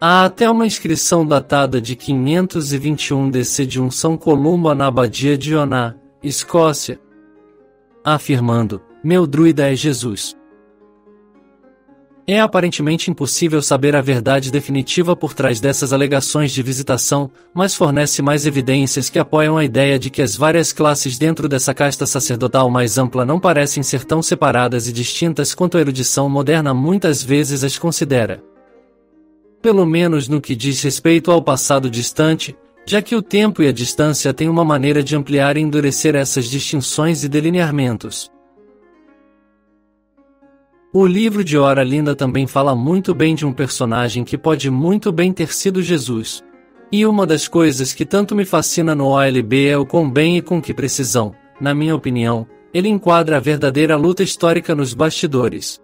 Há até uma inscrição datada de 521 DC de um São Columba na abadia de Oná, Escócia, afirmando: Meu druida é Jesus. É aparentemente impossível saber a verdade definitiva por trás dessas alegações de visitação, mas fornece mais evidências que apoiam a ideia de que as várias classes dentro dessa casta sacerdotal mais ampla não parecem ser tão separadas e distintas quanto a erudição moderna muitas vezes as considera pelo menos no que diz respeito ao passado distante, já que o tempo e a distância têm uma maneira de ampliar e endurecer essas distinções e delineamentos. O livro de Hora Linda também fala muito bem de um personagem que pode muito bem ter sido Jesus. E uma das coisas que tanto me fascina no OLB é o quão bem e com que precisão, na minha opinião, ele enquadra a verdadeira luta histórica nos bastidores.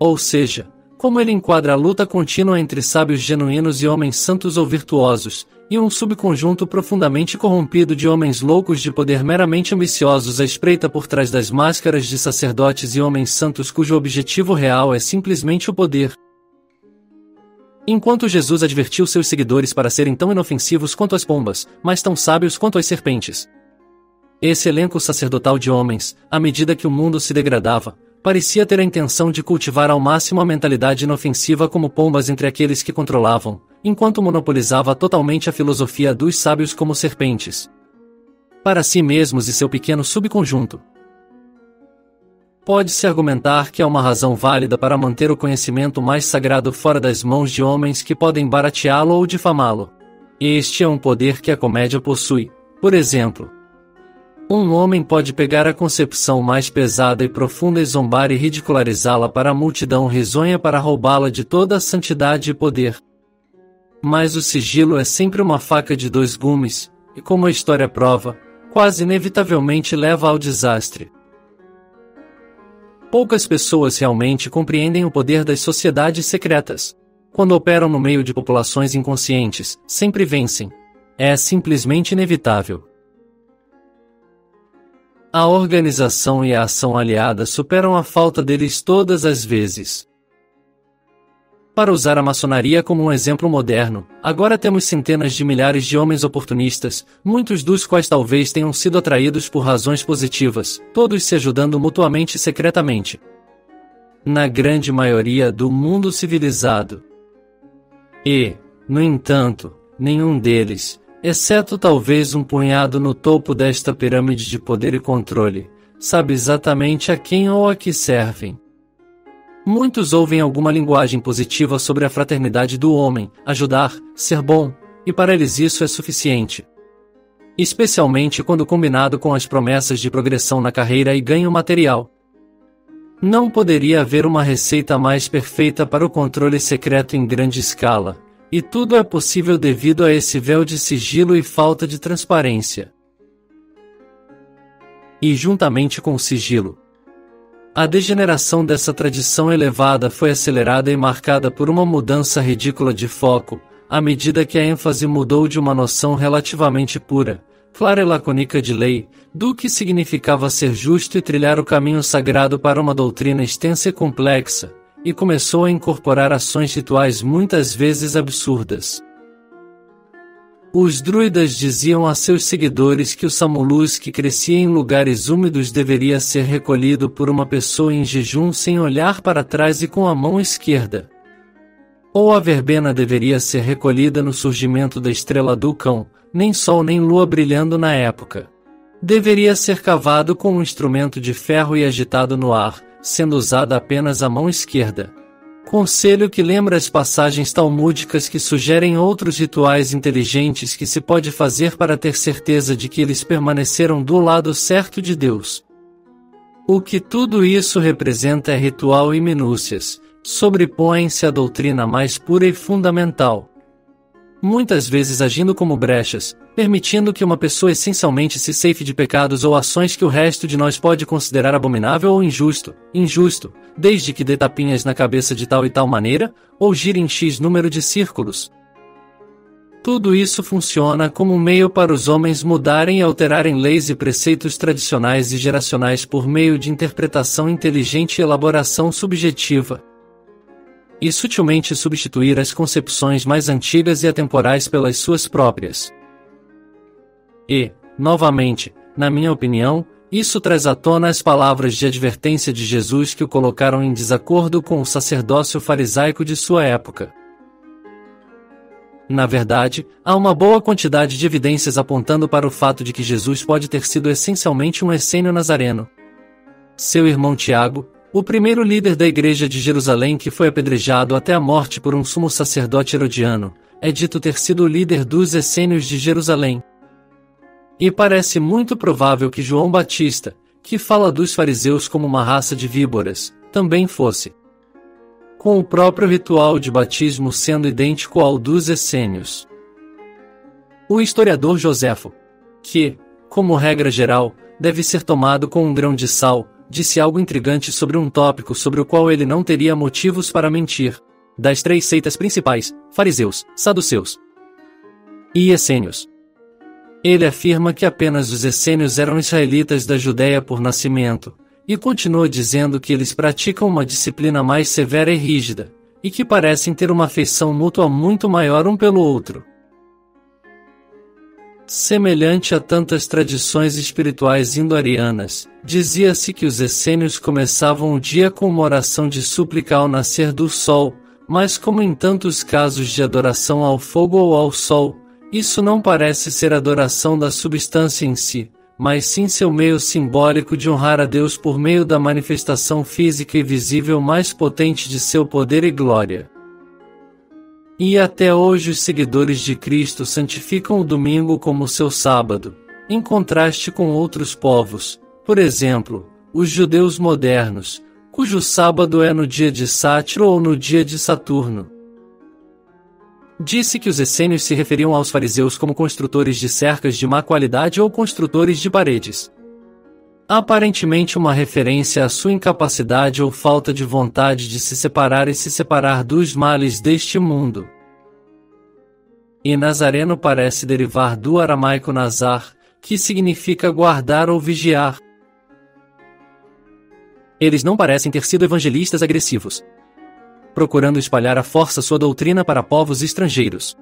Ou seja, como ele enquadra a luta contínua entre sábios genuínos e homens santos ou virtuosos, e um subconjunto profundamente corrompido de homens loucos de poder meramente ambiciosos à espreita por trás das máscaras de sacerdotes e homens santos cujo objetivo real é simplesmente o poder. Enquanto Jesus advertiu seus seguidores para serem tão inofensivos quanto as pombas, mas tão sábios quanto as serpentes. Esse elenco sacerdotal de homens, à medida que o mundo se degradava, parecia ter a intenção de cultivar ao máximo a mentalidade inofensiva como pombas entre aqueles que controlavam, enquanto monopolizava totalmente a filosofia dos sábios como serpentes. Para si mesmos e seu pequeno subconjunto. Pode-se argumentar que há uma razão válida para manter o conhecimento mais sagrado fora das mãos de homens que podem barateá-lo ou difamá-lo. Este é um poder que a comédia possui, por exemplo. Um homem pode pegar a concepção mais pesada e profunda e zombar e ridicularizá-la para a multidão risonha para roubá-la de toda a santidade e poder. Mas o sigilo é sempre uma faca de dois gumes, e como a história prova, quase inevitavelmente leva ao desastre. Poucas pessoas realmente compreendem o poder das sociedades secretas. Quando operam no meio de populações inconscientes, sempre vencem. É simplesmente inevitável. A organização e a ação aliada superam a falta deles todas as vezes. Para usar a maçonaria como um exemplo moderno, agora temos centenas de milhares de homens oportunistas, muitos dos quais talvez tenham sido atraídos por razões positivas, todos se ajudando mutuamente secretamente. Na grande maioria do mundo civilizado. E, no entanto, nenhum deles, exceto talvez um punhado no topo desta pirâmide de poder e controle, sabe exatamente a quem ou a que servem. Muitos ouvem alguma linguagem positiva sobre a fraternidade do homem, ajudar, ser bom, e para eles isso é suficiente. Especialmente quando combinado com as promessas de progressão na carreira e ganho material. Não poderia haver uma receita mais perfeita para o controle secreto em grande escala, e tudo é possível devido a esse véu de sigilo e falta de transparência. E juntamente com o sigilo, a degeneração dessa tradição elevada foi acelerada e marcada por uma mudança ridícula de foco, à medida que a ênfase mudou de uma noção relativamente pura, clara e lacônica de lei, do que significava ser justo e trilhar o caminho sagrado para uma doutrina extensa e complexa, e começou a incorporar ações rituais muitas vezes absurdas. Os druidas diziam a seus seguidores que o samulus que crescia em lugares úmidos deveria ser recolhido por uma pessoa em jejum sem olhar para trás e com a mão esquerda. Ou a verbena deveria ser recolhida no surgimento da estrela do cão, nem sol nem lua brilhando na época. Deveria ser cavado com um instrumento de ferro e agitado no ar, sendo usada apenas a mão esquerda. Conselho que lembra as passagens talmúdicas que sugerem outros rituais inteligentes que se pode fazer para ter certeza de que eles permaneceram do lado certo de Deus. O que tudo isso representa é ritual e minúcias, sobrepõem-se à doutrina mais pura e fundamental, muitas vezes agindo como brechas, permitindo que uma pessoa essencialmente se safe de pecados ou ações que o resto de nós pode considerar abominável ou injusto, injusto, desde que dê tapinhas na cabeça de tal e tal maneira, ou gire em X número de círculos. Tudo isso funciona como um meio para os homens mudarem e alterarem leis e preceitos tradicionais e geracionais por meio de interpretação inteligente e elaboração subjetiva, e sutilmente substituir as concepções mais antigas e atemporais pelas suas próprias. E, novamente, na minha opinião, isso traz à tona as palavras de advertência de Jesus que o colocaram em desacordo com o sacerdócio farisaico de sua época. Na verdade, há uma boa quantidade de evidências apontando para o fato de que Jesus pode ter sido essencialmente um essênio nazareno. Seu irmão Tiago, o primeiro líder da igreja de Jerusalém que foi apedrejado até a morte por um sumo sacerdote herodiano, é dito ter sido o líder dos essênios de Jerusalém. E parece muito provável que João Batista, que fala dos fariseus como uma raça de víboras, também fosse. Com o próprio ritual de batismo sendo idêntico ao dos essênios. O historiador Joséfo, que, como regra geral, deve ser tomado com um grão de sal, disse algo intrigante sobre um tópico sobre o qual ele não teria motivos para mentir. Das três seitas principais, fariseus, saduceus e essênios. Ele afirma que apenas os essênios eram israelitas da Judéia por nascimento, e continua dizendo que eles praticam uma disciplina mais severa e rígida, e que parecem ter uma afeição mútua muito maior um pelo outro. Semelhante a tantas tradições espirituais indo-arianas, dizia-se que os essênios começavam o dia com uma oração de súplica ao nascer do sol, mas como em tantos casos de adoração ao fogo ou ao sol, isso não parece ser adoração da substância em si, mas sim seu meio simbólico de honrar a Deus por meio da manifestação física e visível mais potente de seu poder e glória. E até hoje os seguidores de Cristo santificam o domingo como seu sábado, em contraste com outros povos, por exemplo, os judeus modernos, cujo sábado é no dia de Sátiro ou no dia de Saturno. Disse que os essênios se referiam aos fariseus como construtores de cercas de má qualidade ou construtores de paredes. Aparentemente uma referência à sua incapacidade ou falta de vontade de se separar e se separar dos males deste mundo. E Nazareno parece derivar do aramaico nazar, que significa guardar ou vigiar. Eles não parecem ter sido evangelistas agressivos, procurando espalhar à força sua doutrina para povos estrangeiros.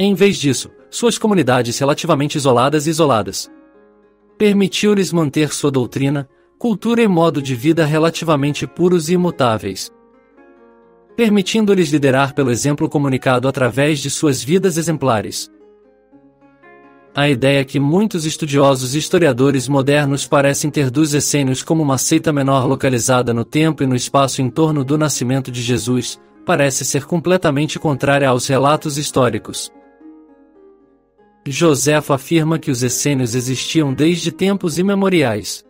Em vez disso, suas comunidades relativamente isoladas e isoladas permitiu-lhes manter sua doutrina, cultura e modo de vida relativamente puros e imutáveis, permitindo-lhes liderar pelo exemplo comunicado através de suas vidas exemplares. A ideia que muitos estudiosos e historiadores modernos parecem ter dos essênios como uma seita menor localizada no tempo e no espaço em torno do nascimento de Jesus, parece ser completamente contrária aos relatos históricos. Joséfo afirma que os essênios existiam desde tempos imemoriais.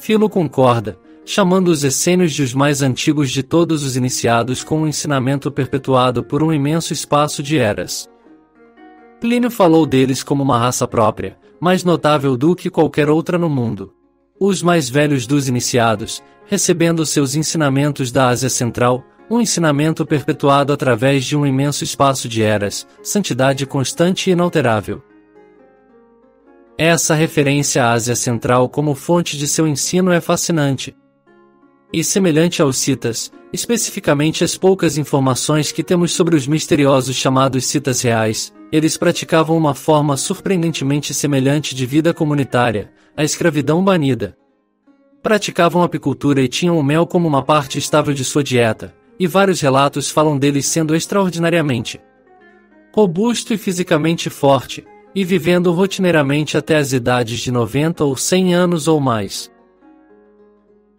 Filo concorda, chamando os essênios de os mais antigos de todos os iniciados com um ensinamento perpetuado por um imenso espaço de eras. Plínio falou deles como uma raça própria, mais notável do que qualquer outra no mundo. Os mais velhos dos iniciados, recebendo seus ensinamentos da Ásia Central, um ensinamento perpetuado através de um imenso espaço de eras, santidade constante e inalterável. Essa referência à Ásia Central como fonte de seu ensino é fascinante. E semelhante aos citas, especificamente as poucas informações que temos sobre os misteriosos chamados citas reais, eles praticavam uma forma surpreendentemente semelhante de vida comunitária, a escravidão banida. Praticavam apicultura e tinham o mel como uma parte estável de sua dieta, e vários relatos falam deles sendo extraordinariamente robusto e fisicamente forte, e vivendo rotineiramente até as idades de 90 ou 100 anos ou mais.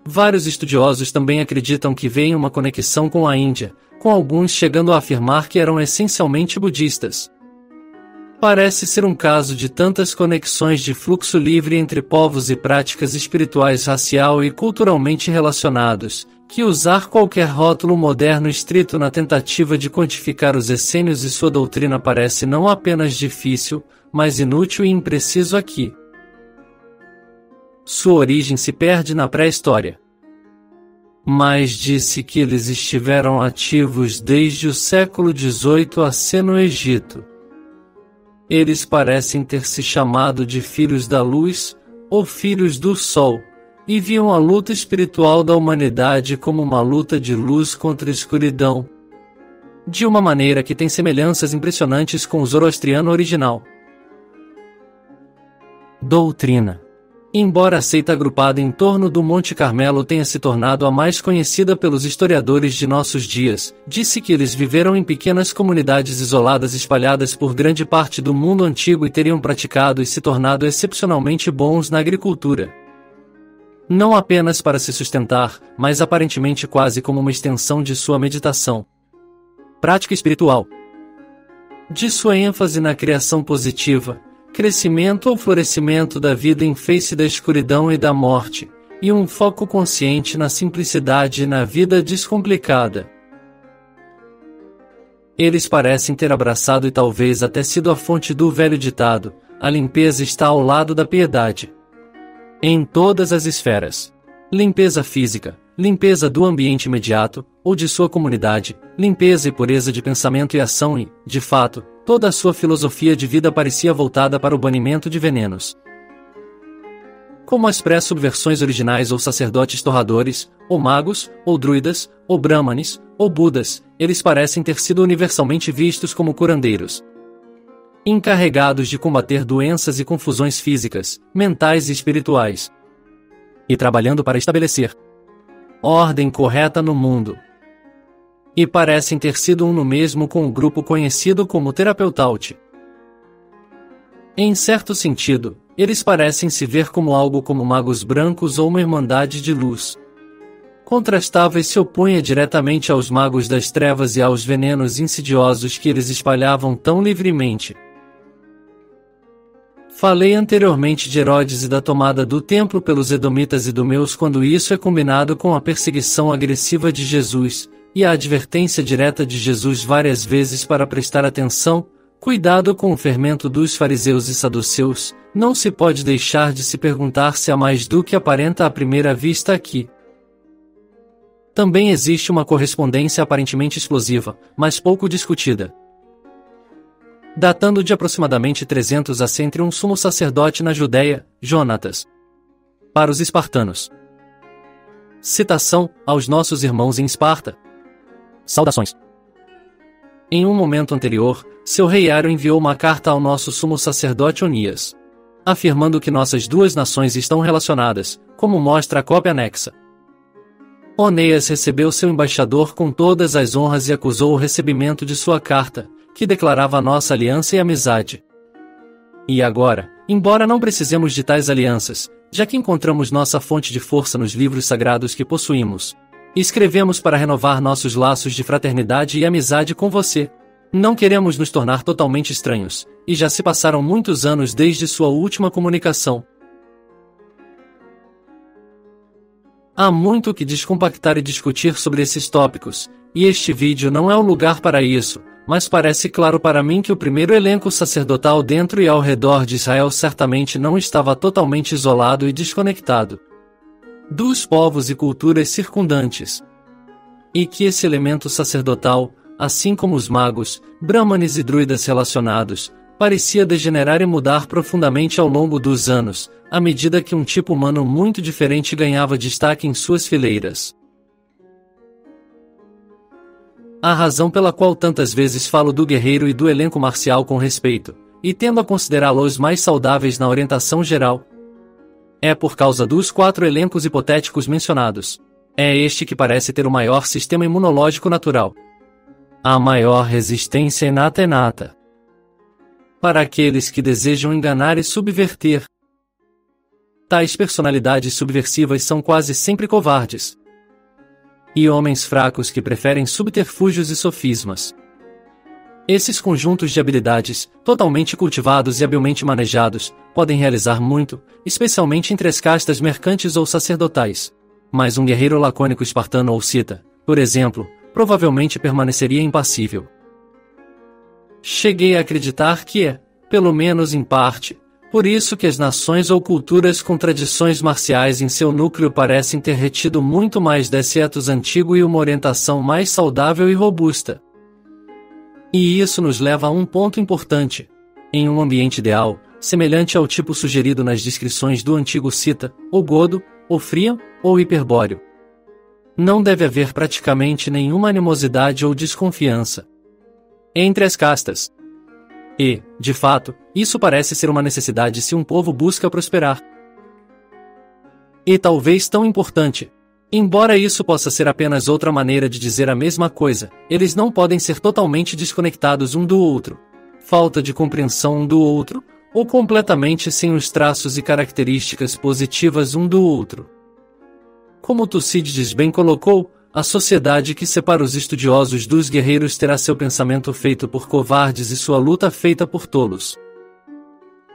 Vários estudiosos também acreditam que veem uma conexão com a Índia, com alguns chegando a afirmar que eram essencialmente budistas. Parece ser um caso de tantas conexões de fluxo livre entre povos e práticas espirituais racial e culturalmente relacionados, que usar qualquer rótulo moderno estrito na tentativa de quantificar os essênios e sua doutrina parece não apenas difícil, mas inútil e impreciso aqui. Sua origem se perde na pré-história. Mas disse que eles estiveram ativos desde o século XVIII a ser no Egito. Eles parecem ter se chamado de filhos da luz, ou filhos do sol, e viam a luta espiritual da humanidade como uma luta de luz contra escuridão. De uma maneira que tem semelhanças impressionantes com o zoroastriano original. Doutrina Embora a seita agrupada em torno do Monte Carmelo tenha se tornado a mais conhecida pelos historiadores de nossos dias, disse que eles viveram em pequenas comunidades isoladas espalhadas por grande parte do mundo antigo e teriam praticado e se tornado excepcionalmente bons na agricultura. Não apenas para se sustentar, mas aparentemente quase como uma extensão de sua meditação. Prática espiritual. De sua ênfase na criação positiva, crescimento ou florescimento da vida em face da escuridão e da morte, e um foco consciente na simplicidade e na vida descomplicada. Eles parecem ter abraçado e talvez até sido a fonte do velho ditado: a limpeza está ao lado da piedade. Em todas as esferas. Limpeza física, limpeza do ambiente imediato, ou de sua comunidade, limpeza e pureza de pensamento e ação e, de fato, Toda a sua filosofia de vida parecia voltada para o banimento de venenos. Como as pré-subversões originais ou sacerdotes torradores, ou magos, ou druidas, ou brahmanes, ou budas, eles parecem ter sido universalmente vistos como curandeiros. Encarregados de combater doenças e confusões físicas, mentais e espirituais. E trabalhando para estabelecer ordem correta no mundo e parecem ter sido um no mesmo com o grupo conhecido como Terapeutaute. Em certo sentido, eles parecem se ver como algo como magos brancos ou uma irmandade de luz. Contrastava e se opunha diretamente aos magos das trevas e aos venenos insidiosos que eles espalhavam tão livremente. Falei anteriormente de Herodes e da tomada do templo pelos Edomitas e Dumeus quando isso é combinado com a perseguição agressiva de Jesus, e a advertência direta de Jesus várias vezes para prestar atenção, cuidado com o fermento dos fariseus e saduceus, não se pode deixar de se perguntar se há mais do que aparenta à primeira vista aqui. Também existe uma correspondência aparentemente explosiva, mas pouco discutida. Datando de aproximadamente 300 a 100 entre um sumo sacerdote na Judéia, Jonatas. Para os espartanos. Citação aos nossos irmãos em Esparta. Saudações. Em um momento anterior, seu rei Aro enviou uma carta ao nosso sumo sacerdote Onias, afirmando que nossas duas nações estão relacionadas, como mostra a cópia anexa. Oneias recebeu seu embaixador com todas as honras e acusou o recebimento de sua carta, que declarava nossa aliança e amizade. E agora, embora não precisemos de tais alianças, já que encontramos nossa fonte de força nos livros sagrados que possuímos, escrevemos para renovar nossos laços de fraternidade e amizade com você. Não queremos nos tornar totalmente estranhos, e já se passaram muitos anos desde sua última comunicação. Há muito que descompactar e discutir sobre esses tópicos, e este vídeo não é o lugar para isso, mas parece claro para mim que o primeiro elenco sacerdotal dentro e ao redor de Israel certamente não estava totalmente isolado e desconectado dos povos e culturas circundantes. E que esse elemento sacerdotal, assim como os magos, brahmanes e druidas relacionados, parecia degenerar e mudar profundamente ao longo dos anos, à medida que um tipo humano muito diferente ganhava destaque em suas fileiras. A razão pela qual tantas vezes falo do guerreiro e do elenco marcial com respeito, e tendo a considerá-los mais saudáveis na orientação geral, é por causa dos quatro elencos hipotéticos mencionados. É este que parece ter o maior sistema imunológico natural. A maior resistência inata inata. Para aqueles que desejam enganar e subverter, Tais personalidades subversivas são quase sempre covardes. E homens fracos que preferem subterfúgios e sofismas. Esses conjuntos de habilidades, totalmente cultivados e habilmente manejados, podem realizar muito, especialmente entre as castas mercantes ou sacerdotais. Mas um guerreiro lacônico espartano ou cita, por exemplo, provavelmente permaneceria impassível. Cheguei a acreditar que é, pelo menos em parte, por isso que as nações ou culturas com tradições marciais em seu núcleo parecem ter retido muito mais desse etos antigo e uma orientação mais saudável e robusta. E isso nos leva a um ponto importante. Em um ambiente ideal, semelhante ao tipo sugerido nas descrições do antigo cita, ou godo, ou fria, ou hiperbóreo. Não deve haver praticamente nenhuma animosidade ou desconfiança. Entre as castas, e, de fato, isso parece ser uma necessidade se um povo busca prosperar. E talvez tão importante. Embora isso possa ser apenas outra maneira de dizer a mesma coisa, eles não podem ser totalmente desconectados um do outro. Falta de compreensão um do outro, ou completamente sem os traços e características positivas um do outro. Como Tucídides bem colocou, a sociedade que separa os estudiosos dos guerreiros terá seu pensamento feito por covardes e sua luta feita por tolos.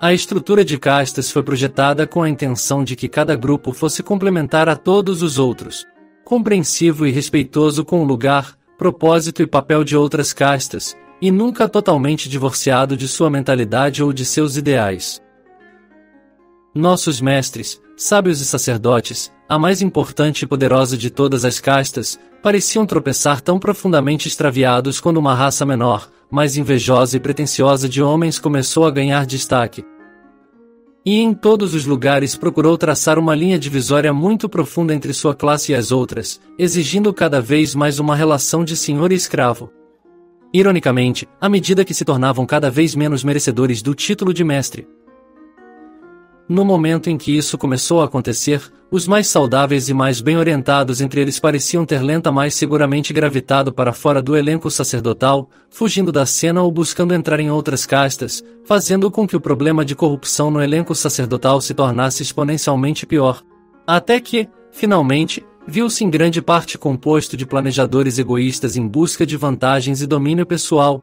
A estrutura de castas foi projetada com a intenção de que cada grupo fosse complementar a todos os outros, compreensivo e respeitoso com o lugar, propósito e papel de outras castas, e nunca totalmente divorciado de sua mentalidade ou de seus ideais. Nossos mestres, sábios e sacerdotes, a mais importante e poderosa de todas as castas, pareciam tropeçar tão profundamente extraviados quando uma raça menor, mais invejosa e pretensiosa de homens começou a ganhar destaque. E em todos os lugares procurou traçar uma linha divisória muito profunda entre sua classe e as outras, exigindo cada vez mais uma relação de senhor e escravo. Ironicamente, à medida que se tornavam cada vez menos merecedores do título de mestre, no momento em que isso começou a acontecer, os mais saudáveis e mais bem orientados entre eles pareciam ter lenta mais seguramente gravitado para fora do elenco sacerdotal, fugindo da cena ou buscando entrar em outras castas, fazendo com que o problema de corrupção no elenco sacerdotal se tornasse exponencialmente pior. Até que, finalmente, viu-se em grande parte composto de planejadores egoístas em busca de vantagens e domínio pessoal.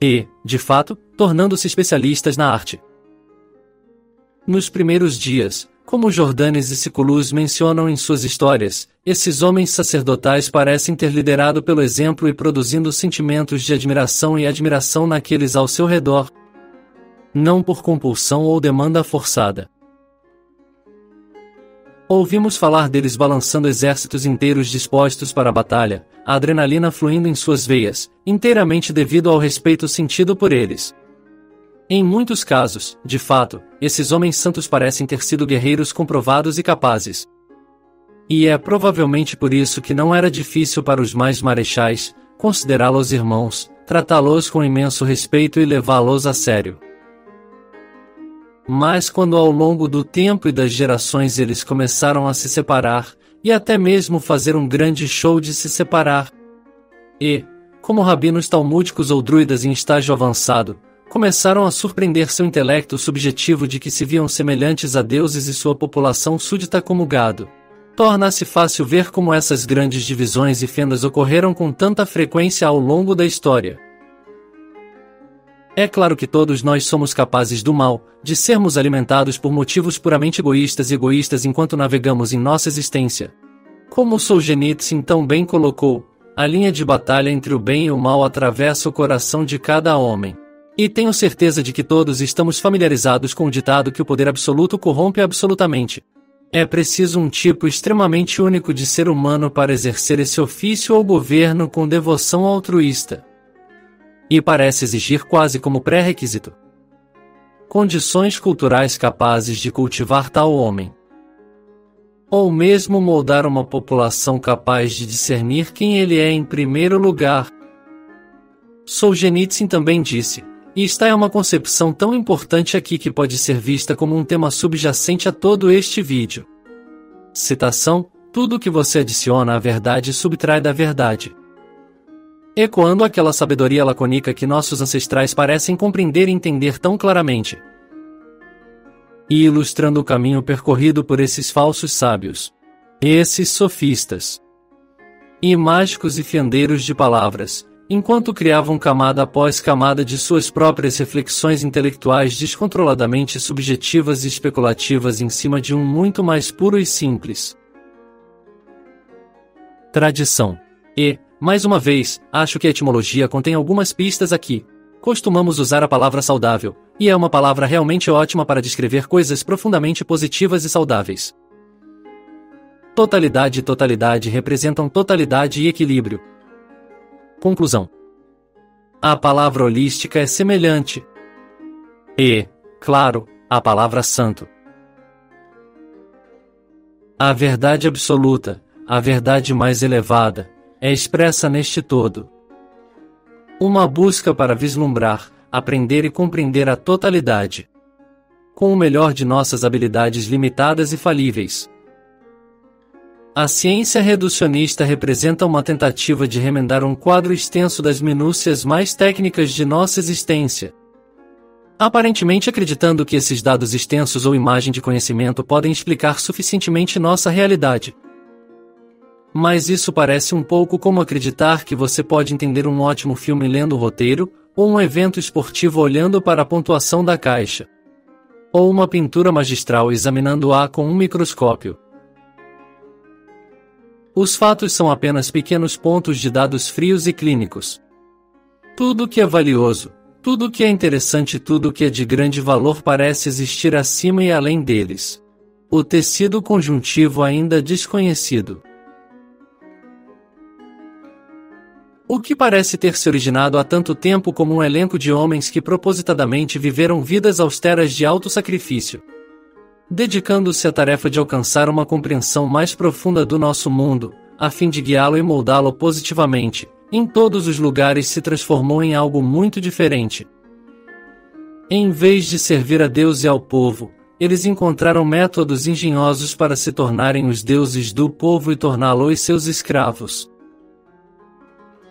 E, de fato, tornando-se especialistas na arte. Nos primeiros dias, Como Jordanes e Siculus mencionam em suas histórias, esses homens sacerdotais parecem ter liderado pelo exemplo e produzindo sentimentos de admiração e admiração naqueles ao seu redor, não por compulsão ou demanda forçada. Ouvimos falar deles balançando exércitos inteiros dispostos para a batalha, a adrenalina fluindo em suas veias, inteiramente devido ao respeito sentido por eles. Em muitos casos, de fato, esses homens santos parecem ter sido guerreiros comprovados e capazes. E é provavelmente por isso que não era difícil para os mais marechais considerá-los irmãos, tratá-los com imenso respeito e levá-los a sério. Mas quando ao longo do tempo e das gerações eles começaram a se separar, e até mesmo fazer um grande show de se separar, e, como rabinos talmúdicos ou druidas em estágio avançado, começaram a surpreender seu intelecto subjetivo de que se viam semelhantes a deuses e sua população súdita como gado. Torna-se fácil ver como essas grandes divisões e fendas ocorreram com tanta frequência ao longo da história. É claro que todos nós somos capazes do mal, de sermos alimentados por motivos puramente egoístas e egoístas enquanto navegamos em nossa existência. Como Solzhenitsyn tão bem colocou, a linha de batalha entre o bem e o mal atravessa o coração de cada homem. E tenho certeza de que todos estamos familiarizados com o ditado que o poder absoluto corrompe absolutamente. É preciso um tipo extremamente único de ser humano para exercer esse ofício ou governo com devoção altruísta e parece exigir quase como pré-requisito condições culturais capazes de cultivar tal homem. Ou mesmo moldar uma população capaz de discernir quem ele é em primeiro lugar. Solzhenitsyn também disse, e está é uma concepção tão importante aqui que pode ser vista como um tema subjacente a todo este vídeo. Citação: Tudo que você adiciona à verdade subtrai da verdade ecoando aquela sabedoria lacônica que nossos ancestrais parecem compreender e entender tão claramente. E ilustrando o caminho percorrido por esses falsos sábios. Esses sofistas. E mágicos e fiandeiros de palavras, enquanto criavam camada após camada de suas próprias reflexões intelectuais descontroladamente subjetivas e especulativas em cima de um muito mais puro e simples. Tradição. E, mais uma vez, acho que a etimologia contém algumas pistas aqui. Costumamos usar a palavra saudável, e é uma palavra realmente ótima para descrever coisas profundamente positivas e saudáveis. Totalidade e totalidade representam totalidade e equilíbrio. Conclusão: A palavra holística é semelhante. E, claro, a palavra santo. A verdade absoluta, a verdade mais elevada, é expressa neste todo. Uma busca para vislumbrar, aprender e compreender a totalidade. Com o melhor de nossas habilidades limitadas e falíveis. A ciência reducionista representa uma tentativa de remendar um quadro extenso das minúcias mais técnicas de nossa existência. Aparentemente acreditando que esses dados extensos ou imagem de conhecimento podem explicar suficientemente nossa realidade. Mas isso parece um pouco como acreditar que você pode entender um ótimo filme lendo o roteiro, ou um evento esportivo olhando para a pontuação da caixa. Ou uma pintura magistral examinando-a com um microscópio. Os fatos são apenas pequenos pontos de dados frios e clínicos. Tudo que é valioso, tudo que é interessante, tudo que é de grande valor parece existir acima e além deles. O tecido conjuntivo ainda desconhecido. O que parece ter se originado há tanto tempo como um elenco de homens que propositadamente viveram vidas austeras de alto sacrifício. Dedicando-se à tarefa de alcançar uma compreensão mais profunda do nosso mundo, a fim de guiá-lo e moldá-lo positivamente, em todos os lugares se transformou em algo muito diferente. Em vez de servir a Deus e ao povo, eles encontraram métodos engenhosos para se tornarem os deuses do povo e torná-los seus escravos.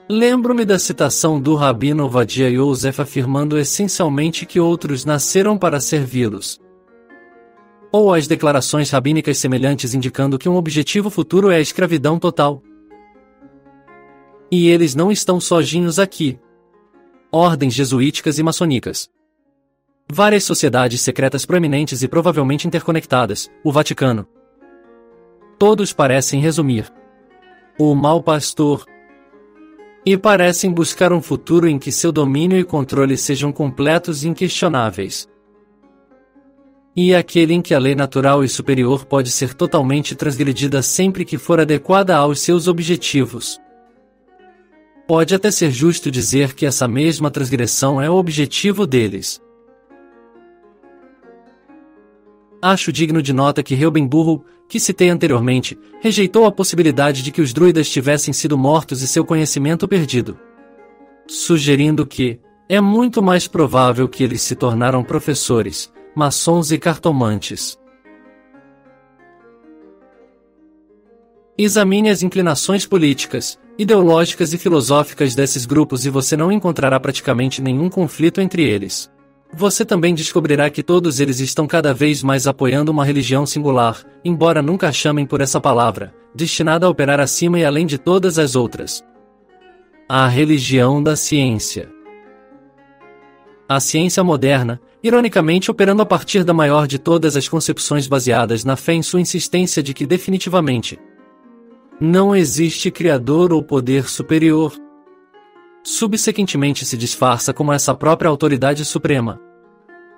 Lembro-me da citação do Rabino Vadia Yosef afirmando essencialmente que outros nasceram para servi-los. Ou as declarações rabínicas semelhantes indicando que um objetivo futuro é a escravidão total. E eles não estão sozinhos aqui. Ordens jesuíticas e maçonicas. Várias sociedades secretas proeminentes e provavelmente interconectadas, o Vaticano. Todos parecem resumir. O mau pastor. E parecem buscar um futuro em que seu domínio e controle sejam completos e inquestionáveis. E aquele em que a lei natural e superior pode ser totalmente transgredida sempre que for adequada aos seus objetivos. Pode até ser justo dizer que essa mesma transgressão é o objetivo deles. Acho digno de nota que Reuben Burrow, que citei anteriormente, rejeitou a possibilidade de que os druidas tivessem sido mortos e seu conhecimento perdido. Sugerindo que é muito mais provável que eles se tornaram professores, maçons e cartomantes. Examine as inclinações políticas, ideológicas e filosóficas desses grupos e você não encontrará praticamente nenhum conflito entre eles. Você também descobrirá que todos eles estão cada vez mais apoiando uma religião singular, embora nunca a chamem por essa palavra, destinada a operar acima e além de todas as outras. A religião da ciência. A ciência moderna, ironicamente operando a partir da maior de todas as concepções baseadas na fé em sua insistência de que definitivamente não existe criador ou poder superior, subsequentemente se disfarça como essa própria autoridade suprema.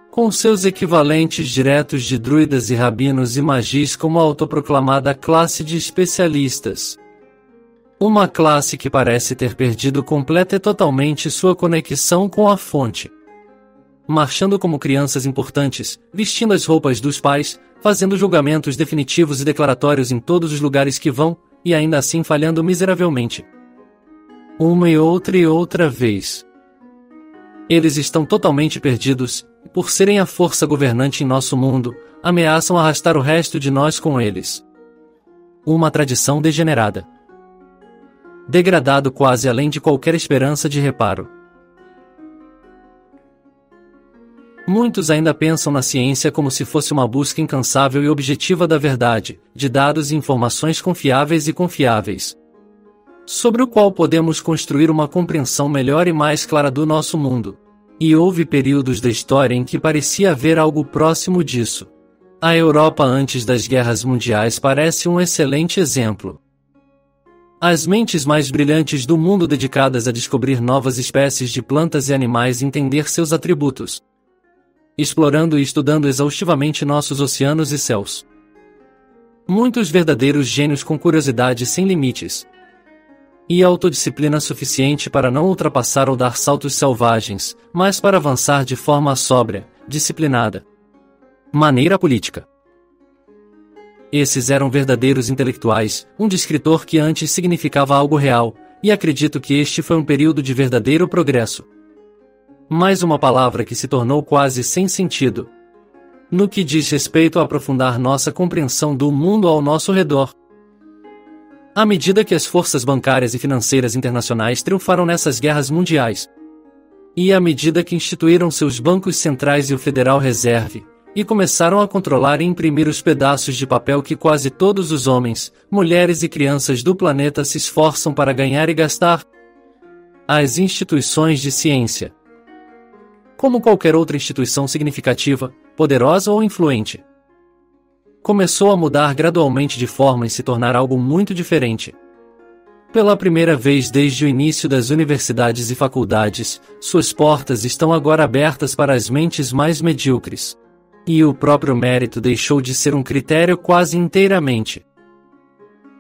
Com seus equivalentes diretos de druidas e rabinos e magis como a autoproclamada classe de especialistas. Uma classe que parece ter perdido completa e totalmente sua conexão com a fonte. Marchando como crianças importantes, vestindo as roupas dos pais, fazendo julgamentos definitivos e declaratórios em todos os lugares que vão, e ainda assim falhando miseravelmente. Uma e outra e outra vez. Eles estão totalmente perdidos, e por serem a força governante em nosso mundo, ameaçam arrastar o resto de nós com eles. Uma tradição degenerada. Degradado quase além de qualquer esperança de reparo. Muitos ainda pensam na ciência como se fosse uma busca incansável e objetiva da verdade, de dados e informações confiáveis e confiáveis sobre o qual podemos construir uma compreensão melhor e mais clara do nosso mundo. E houve períodos da história em que parecia haver algo próximo disso. A Europa antes das guerras mundiais parece um excelente exemplo. As mentes mais brilhantes do mundo dedicadas a descobrir novas espécies de plantas e animais e entender seus atributos. Explorando e estudando exaustivamente nossos oceanos e céus. Muitos verdadeiros gênios com curiosidade sem limites, e autodisciplina suficiente para não ultrapassar ou dar saltos selvagens, mas para avançar de forma sóbria, disciplinada. Maneira política. Esses eram verdadeiros intelectuais, um descritor que antes significava algo real, e acredito que este foi um período de verdadeiro progresso. Mais uma palavra que se tornou quase sem sentido. No que diz respeito a aprofundar nossa compreensão do mundo ao nosso redor, à medida que as forças bancárias e financeiras internacionais triunfaram nessas guerras mundiais. E à medida que instituíram seus bancos centrais e o Federal Reserve, e começaram a controlar e imprimir os pedaços de papel que quase todos os homens, mulheres e crianças do planeta se esforçam para ganhar e gastar. As instituições de ciência. Como qualquer outra instituição significativa, poderosa ou influente, começou a mudar gradualmente de forma e se tornar algo muito diferente. Pela primeira vez desde o início das universidades e faculdades, suas portas estão agora abertas para as mentes mais medíocres. E o próprio mérito deixou de ser um critério quase inteiramente.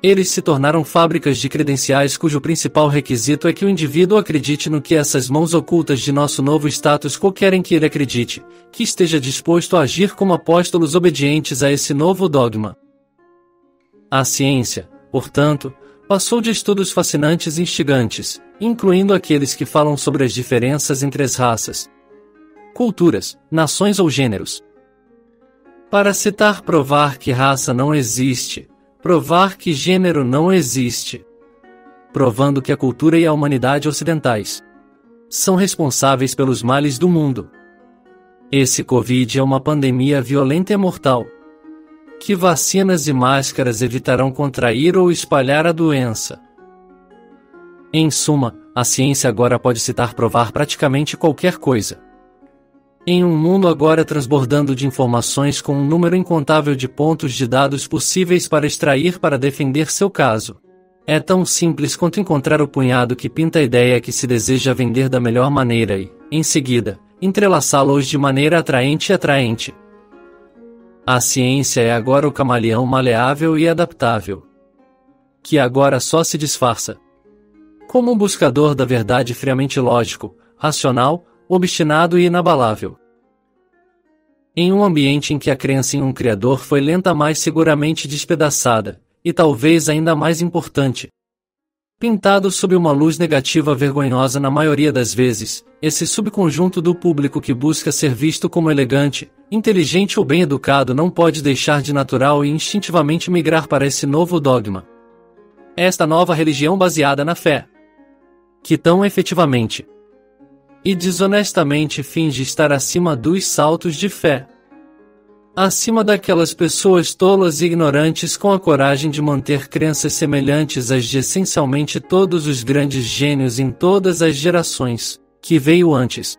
Eles se tornaram fábricas de credenciais cujo principal requisito é que o indivíduo acredite no que essas mãos ocultas de nosso novo status quo querem que ele acredite, que esteja disposto a agir como apóstolos obedientes a esse novo dogma. A ciência, portanto, passou de estudos fascinantes e instigantes, incluindo aqueles que falam sobre as diferenças entre as raças, culturas, nações ou gêneros. Para citar provar que raça não existe, provar que gênero não existe, provando que a cultura e a humanidade ocidentais são responsáveis pelos males do mundo. Esse Covid é uma pandemia violenta e mortal. Que vacinas e máscaras evitarão contrair ou espalhar a doença? Em suma, a ciência agora pode citar provar praticamente qualquer coisa. Em um mundo agora transbordando de informações com um número incontável de pontos de dados possíveis para extrair para defender seu caso. É tão simples quanto encontrar o punhado que pinta a ideia que se deseja vender da melhor maneira e, em seguida, entrelaçá-los de maneira atraente e atraente. A ciência é agora o camaleão maleável e adaptável. Que agora só se disfarça. Como um buscador da verdade friamente lógico, racional, obstinado e inabalável. Em um ambiente em que a crença em um Criador foi lenta mais seguramente despedaçada, e talvez ainda mais importante, pintado sob uma luz negativa vergonhosa na maioria das vezes, esse subconjunto do público que busca ser visto como elegante, inteligente ou bem educado não pode deixar de natural e instintivamente migrar para esse novo dogma. Esta nova religião baseada na fé. Que tão efetivamente e desonestamente finge estar acima dos saltos de fé. Acima daquelas pessoas tolas e ignorantes com a coragem de manter crenças semelhantes às de essencialmente todos os grandes gênios em todas as gerações, que veio antes.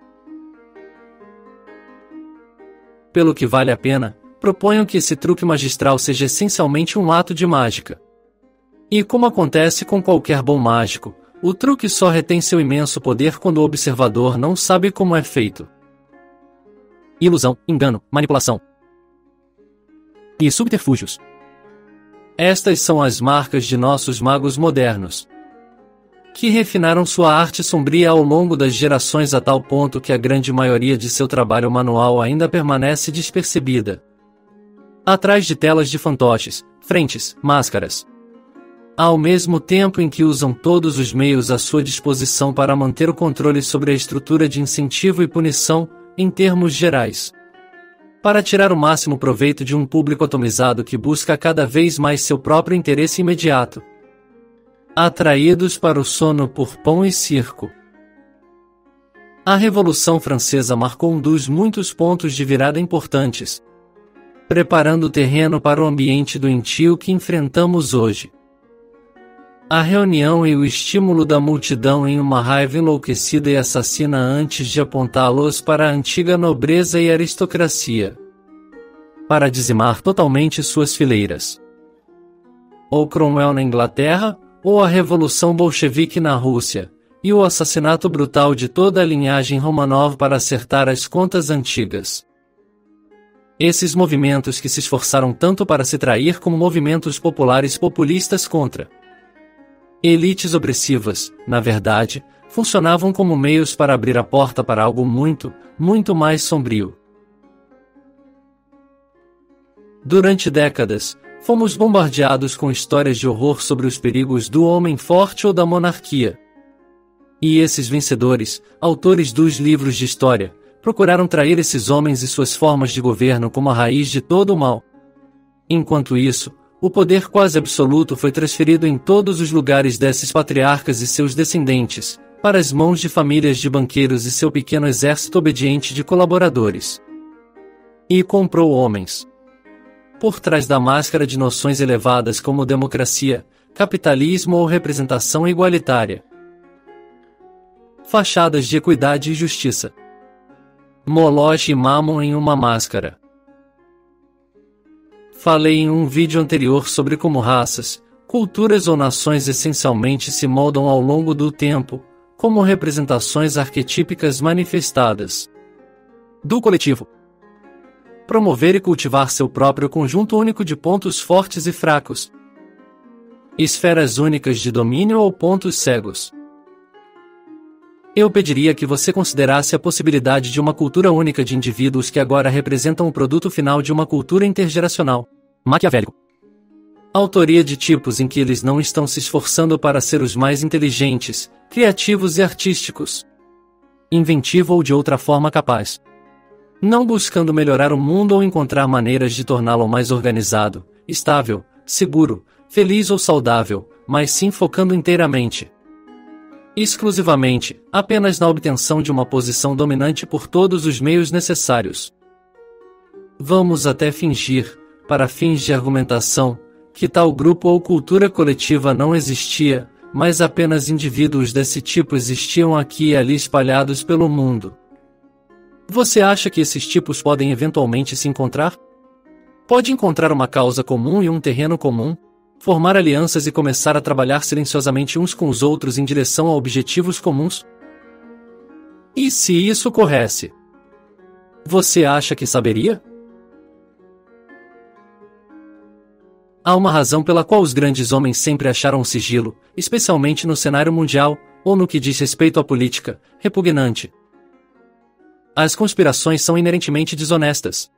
Pelo que vale a pena, proponho que esse truque magistral seja essencialmente um ato de mágica. E como acontece com qualquer bom mágico, o truque só retém seu imenso poder quando o observador não sabe como é feito. Ilusão, engano, manipulação e subterfúgios. Estas são as marcas de nossos magos modernos, que refinaram sua arte sombria ao longo das gerações a tal ponto que a grande maioria de seu trabalho manual ainda permanece despercebida. Atrás de telas de fantoches, frentes, máscaras, ao mesmo tempo em que usam todos os meios à sua disposição para manter o controle sobre a estrutura de incentivo e punição, em termos gerais. Para tirar o máximo proveito de um público atomizado que busca cada vez mais seu próprio interesse imediato. Atraídos para o sono por pão e circo. A Revolução Francesa marcou um dos muitos pontos de virada importantes, preparando o terreno para o ambiente doentio que enfrentamos hoje. A reunião e o estímulo da multidão em uma raiva enlouquecida e assassina antes de apontá-los para a antiga nobreza e aristocracia. Para dizimar totalmente suas fileiras. Ou Cromwell na Inglaterra, ou a Revolução Bolchevique na Rússia, e o assassinato brutal de toda a linhagem Romanov para acertar as contas antigas. Esses movimentos que se esforçaram tanto para se trair como movimentos populares populistas contra Elites opressivas, na verdade, funcionavam como meios para abrir a porta para algo muito, muito mais sombrio. Durante décadas, fomos bombardeados com histórias de horror sobre os perigos do homem forte ou da monarquia. E esses vencedores, autores dos livros de história, procuraram trair esses homens e suas formas de governo como a raiz de todo o mal. Enquanto isso, o poder quase absoluto foi transferido em todos os lugares desses patriarcas e seus descendentes, para as mãos de famílias de banqueiros e seu pequeno exército obediente de colaboradores. E comprou homens. Por trás da máscara de noções elevadas como democracia, capitalismo ou representação igualitária. Fachadas de equidade e justiça. Moloch e Mammon em uma máscara. Falei em um vídeo anterior sobre como raças, culturas ou nações essencialmente se moldam ao longo do tempo, como representações arquetípicas manifestadas do coletivo. Promover e cultivar seu próprio conjunto único de pontos fortes e fracos. Esferas únicas de domínio ou pontos cegos. Eu pediria que você considerasse a possibilidade de uma cultura única de indivíduos que agora representam o produto final de uma cultura intergeracional. Maquiavélico. Autoria de tipos em que eles não estão se esforçando para ser os mais inteligentes, criativos e artísticos. Inventivo ou de outra forma capaz. Não buscando melhorar o mundo ou encontrar maneiras de torná-lo mais organizado, estável, seguro, feliz ou saudável, mas sim focando inteiramente, exclusivamente, apenas na obtenção de uma posição dominante por todos os meios necessários. Vamos até fingir, para fins de argumentação, que tal grupo ou cultura coletiva não existia, mas apenas indivíduos desse tipo existiam aqui e ali espalhados pelo mundo. Você acha que esses tipos podem eventualmente se encontrar? Pode encontrar uma causa comum e um terreno comum, formar alianças e começar a trabalhar silenciosamente uns com os outros em direção a objetivos comuns? E se isso ocorresse? Você acha que saberia? Há uma razão pela qual os grandes homens sempre acharam sigilo, especialmente no cenário mundial, ou no que diz respeito à política, repugnante. As conspirações são inerentemente desonestas.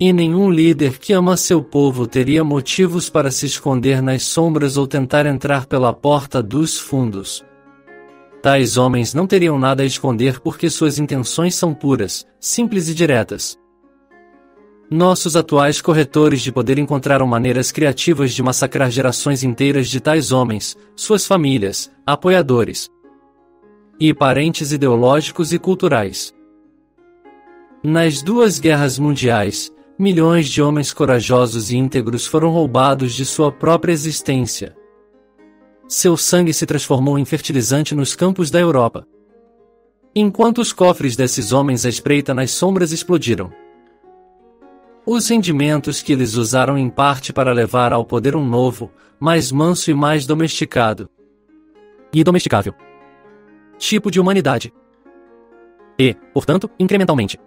E nenhum líder que ama seu povo teria motivos para se esconder nas sombras ou tentar entrar pela porta dos fundos. Tais homens não teriam nada a esconder porque suas intenções são puras, simples e diretas. Nossos atuais corretores de poder encontraram maneiras criativas de massacrar gerações inteiras de tais homens, suas famílias, apoiadores e parentes ideológicos e culturais. Nas duas guerras mundiais, milhões de homens corajosos e íntegros foram roubados de sua própria existência. Seu sangue se transformou em fertilizante nos campos da Europa. Enquanto os cofres desses homens à espreita nas sombras explodiram. Os rendimentos que eles usaram em parte para levar ao poder um novo, mais manso e mais domesticado. E domesticável. Tipo de humanidade. E, portanto, incrementalmente.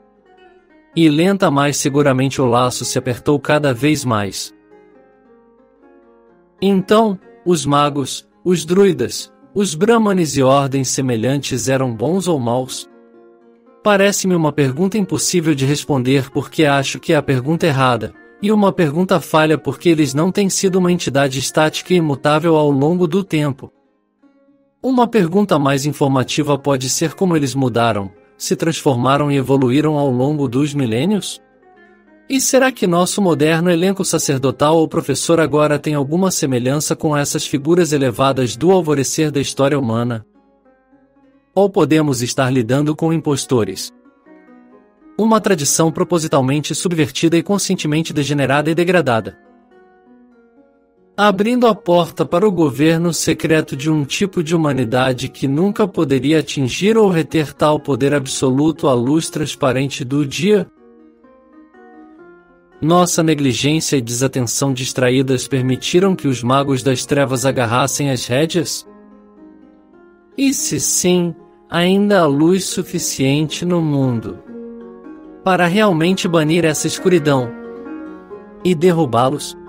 E lenta mais seguramente o laço se apertou cada vez mais. Então, os magos, os druidas, os brahmanes e ordens semelhantes eram bons ou maus? Parece-me uma pergunta impossível de responder porque acho que é a pergunta errada, e uma pergunta falha porque eles não têm sido uma entidade estática e imutável ao longo do tempo. Uma pergunta mais informativa pode ser como eles mudaram, se transformaram e evoluíram ao longo dos milênios? E será que nosso moderno elenco sacerdotal ou professor agora tem alguma semelhança com essas figuras elevadas do alvorecer da história humana? Ou podemos estar lidando com impostores. Uma tradição propositalmente subvertida e conscientemente degenerada e degradada. Abrindo a porta para o governo secreto de um tipo de humanidade que nunca poderia atingir ou reter tal poder absoluto à luz transparente do dia, nossa negligência e desatenção distraídas permitiram que os magos das trevas agarrassem as rédeas? E se sim, ainda há luz suficiente no mundo para realmente banir essa escuridão e derrubá-los?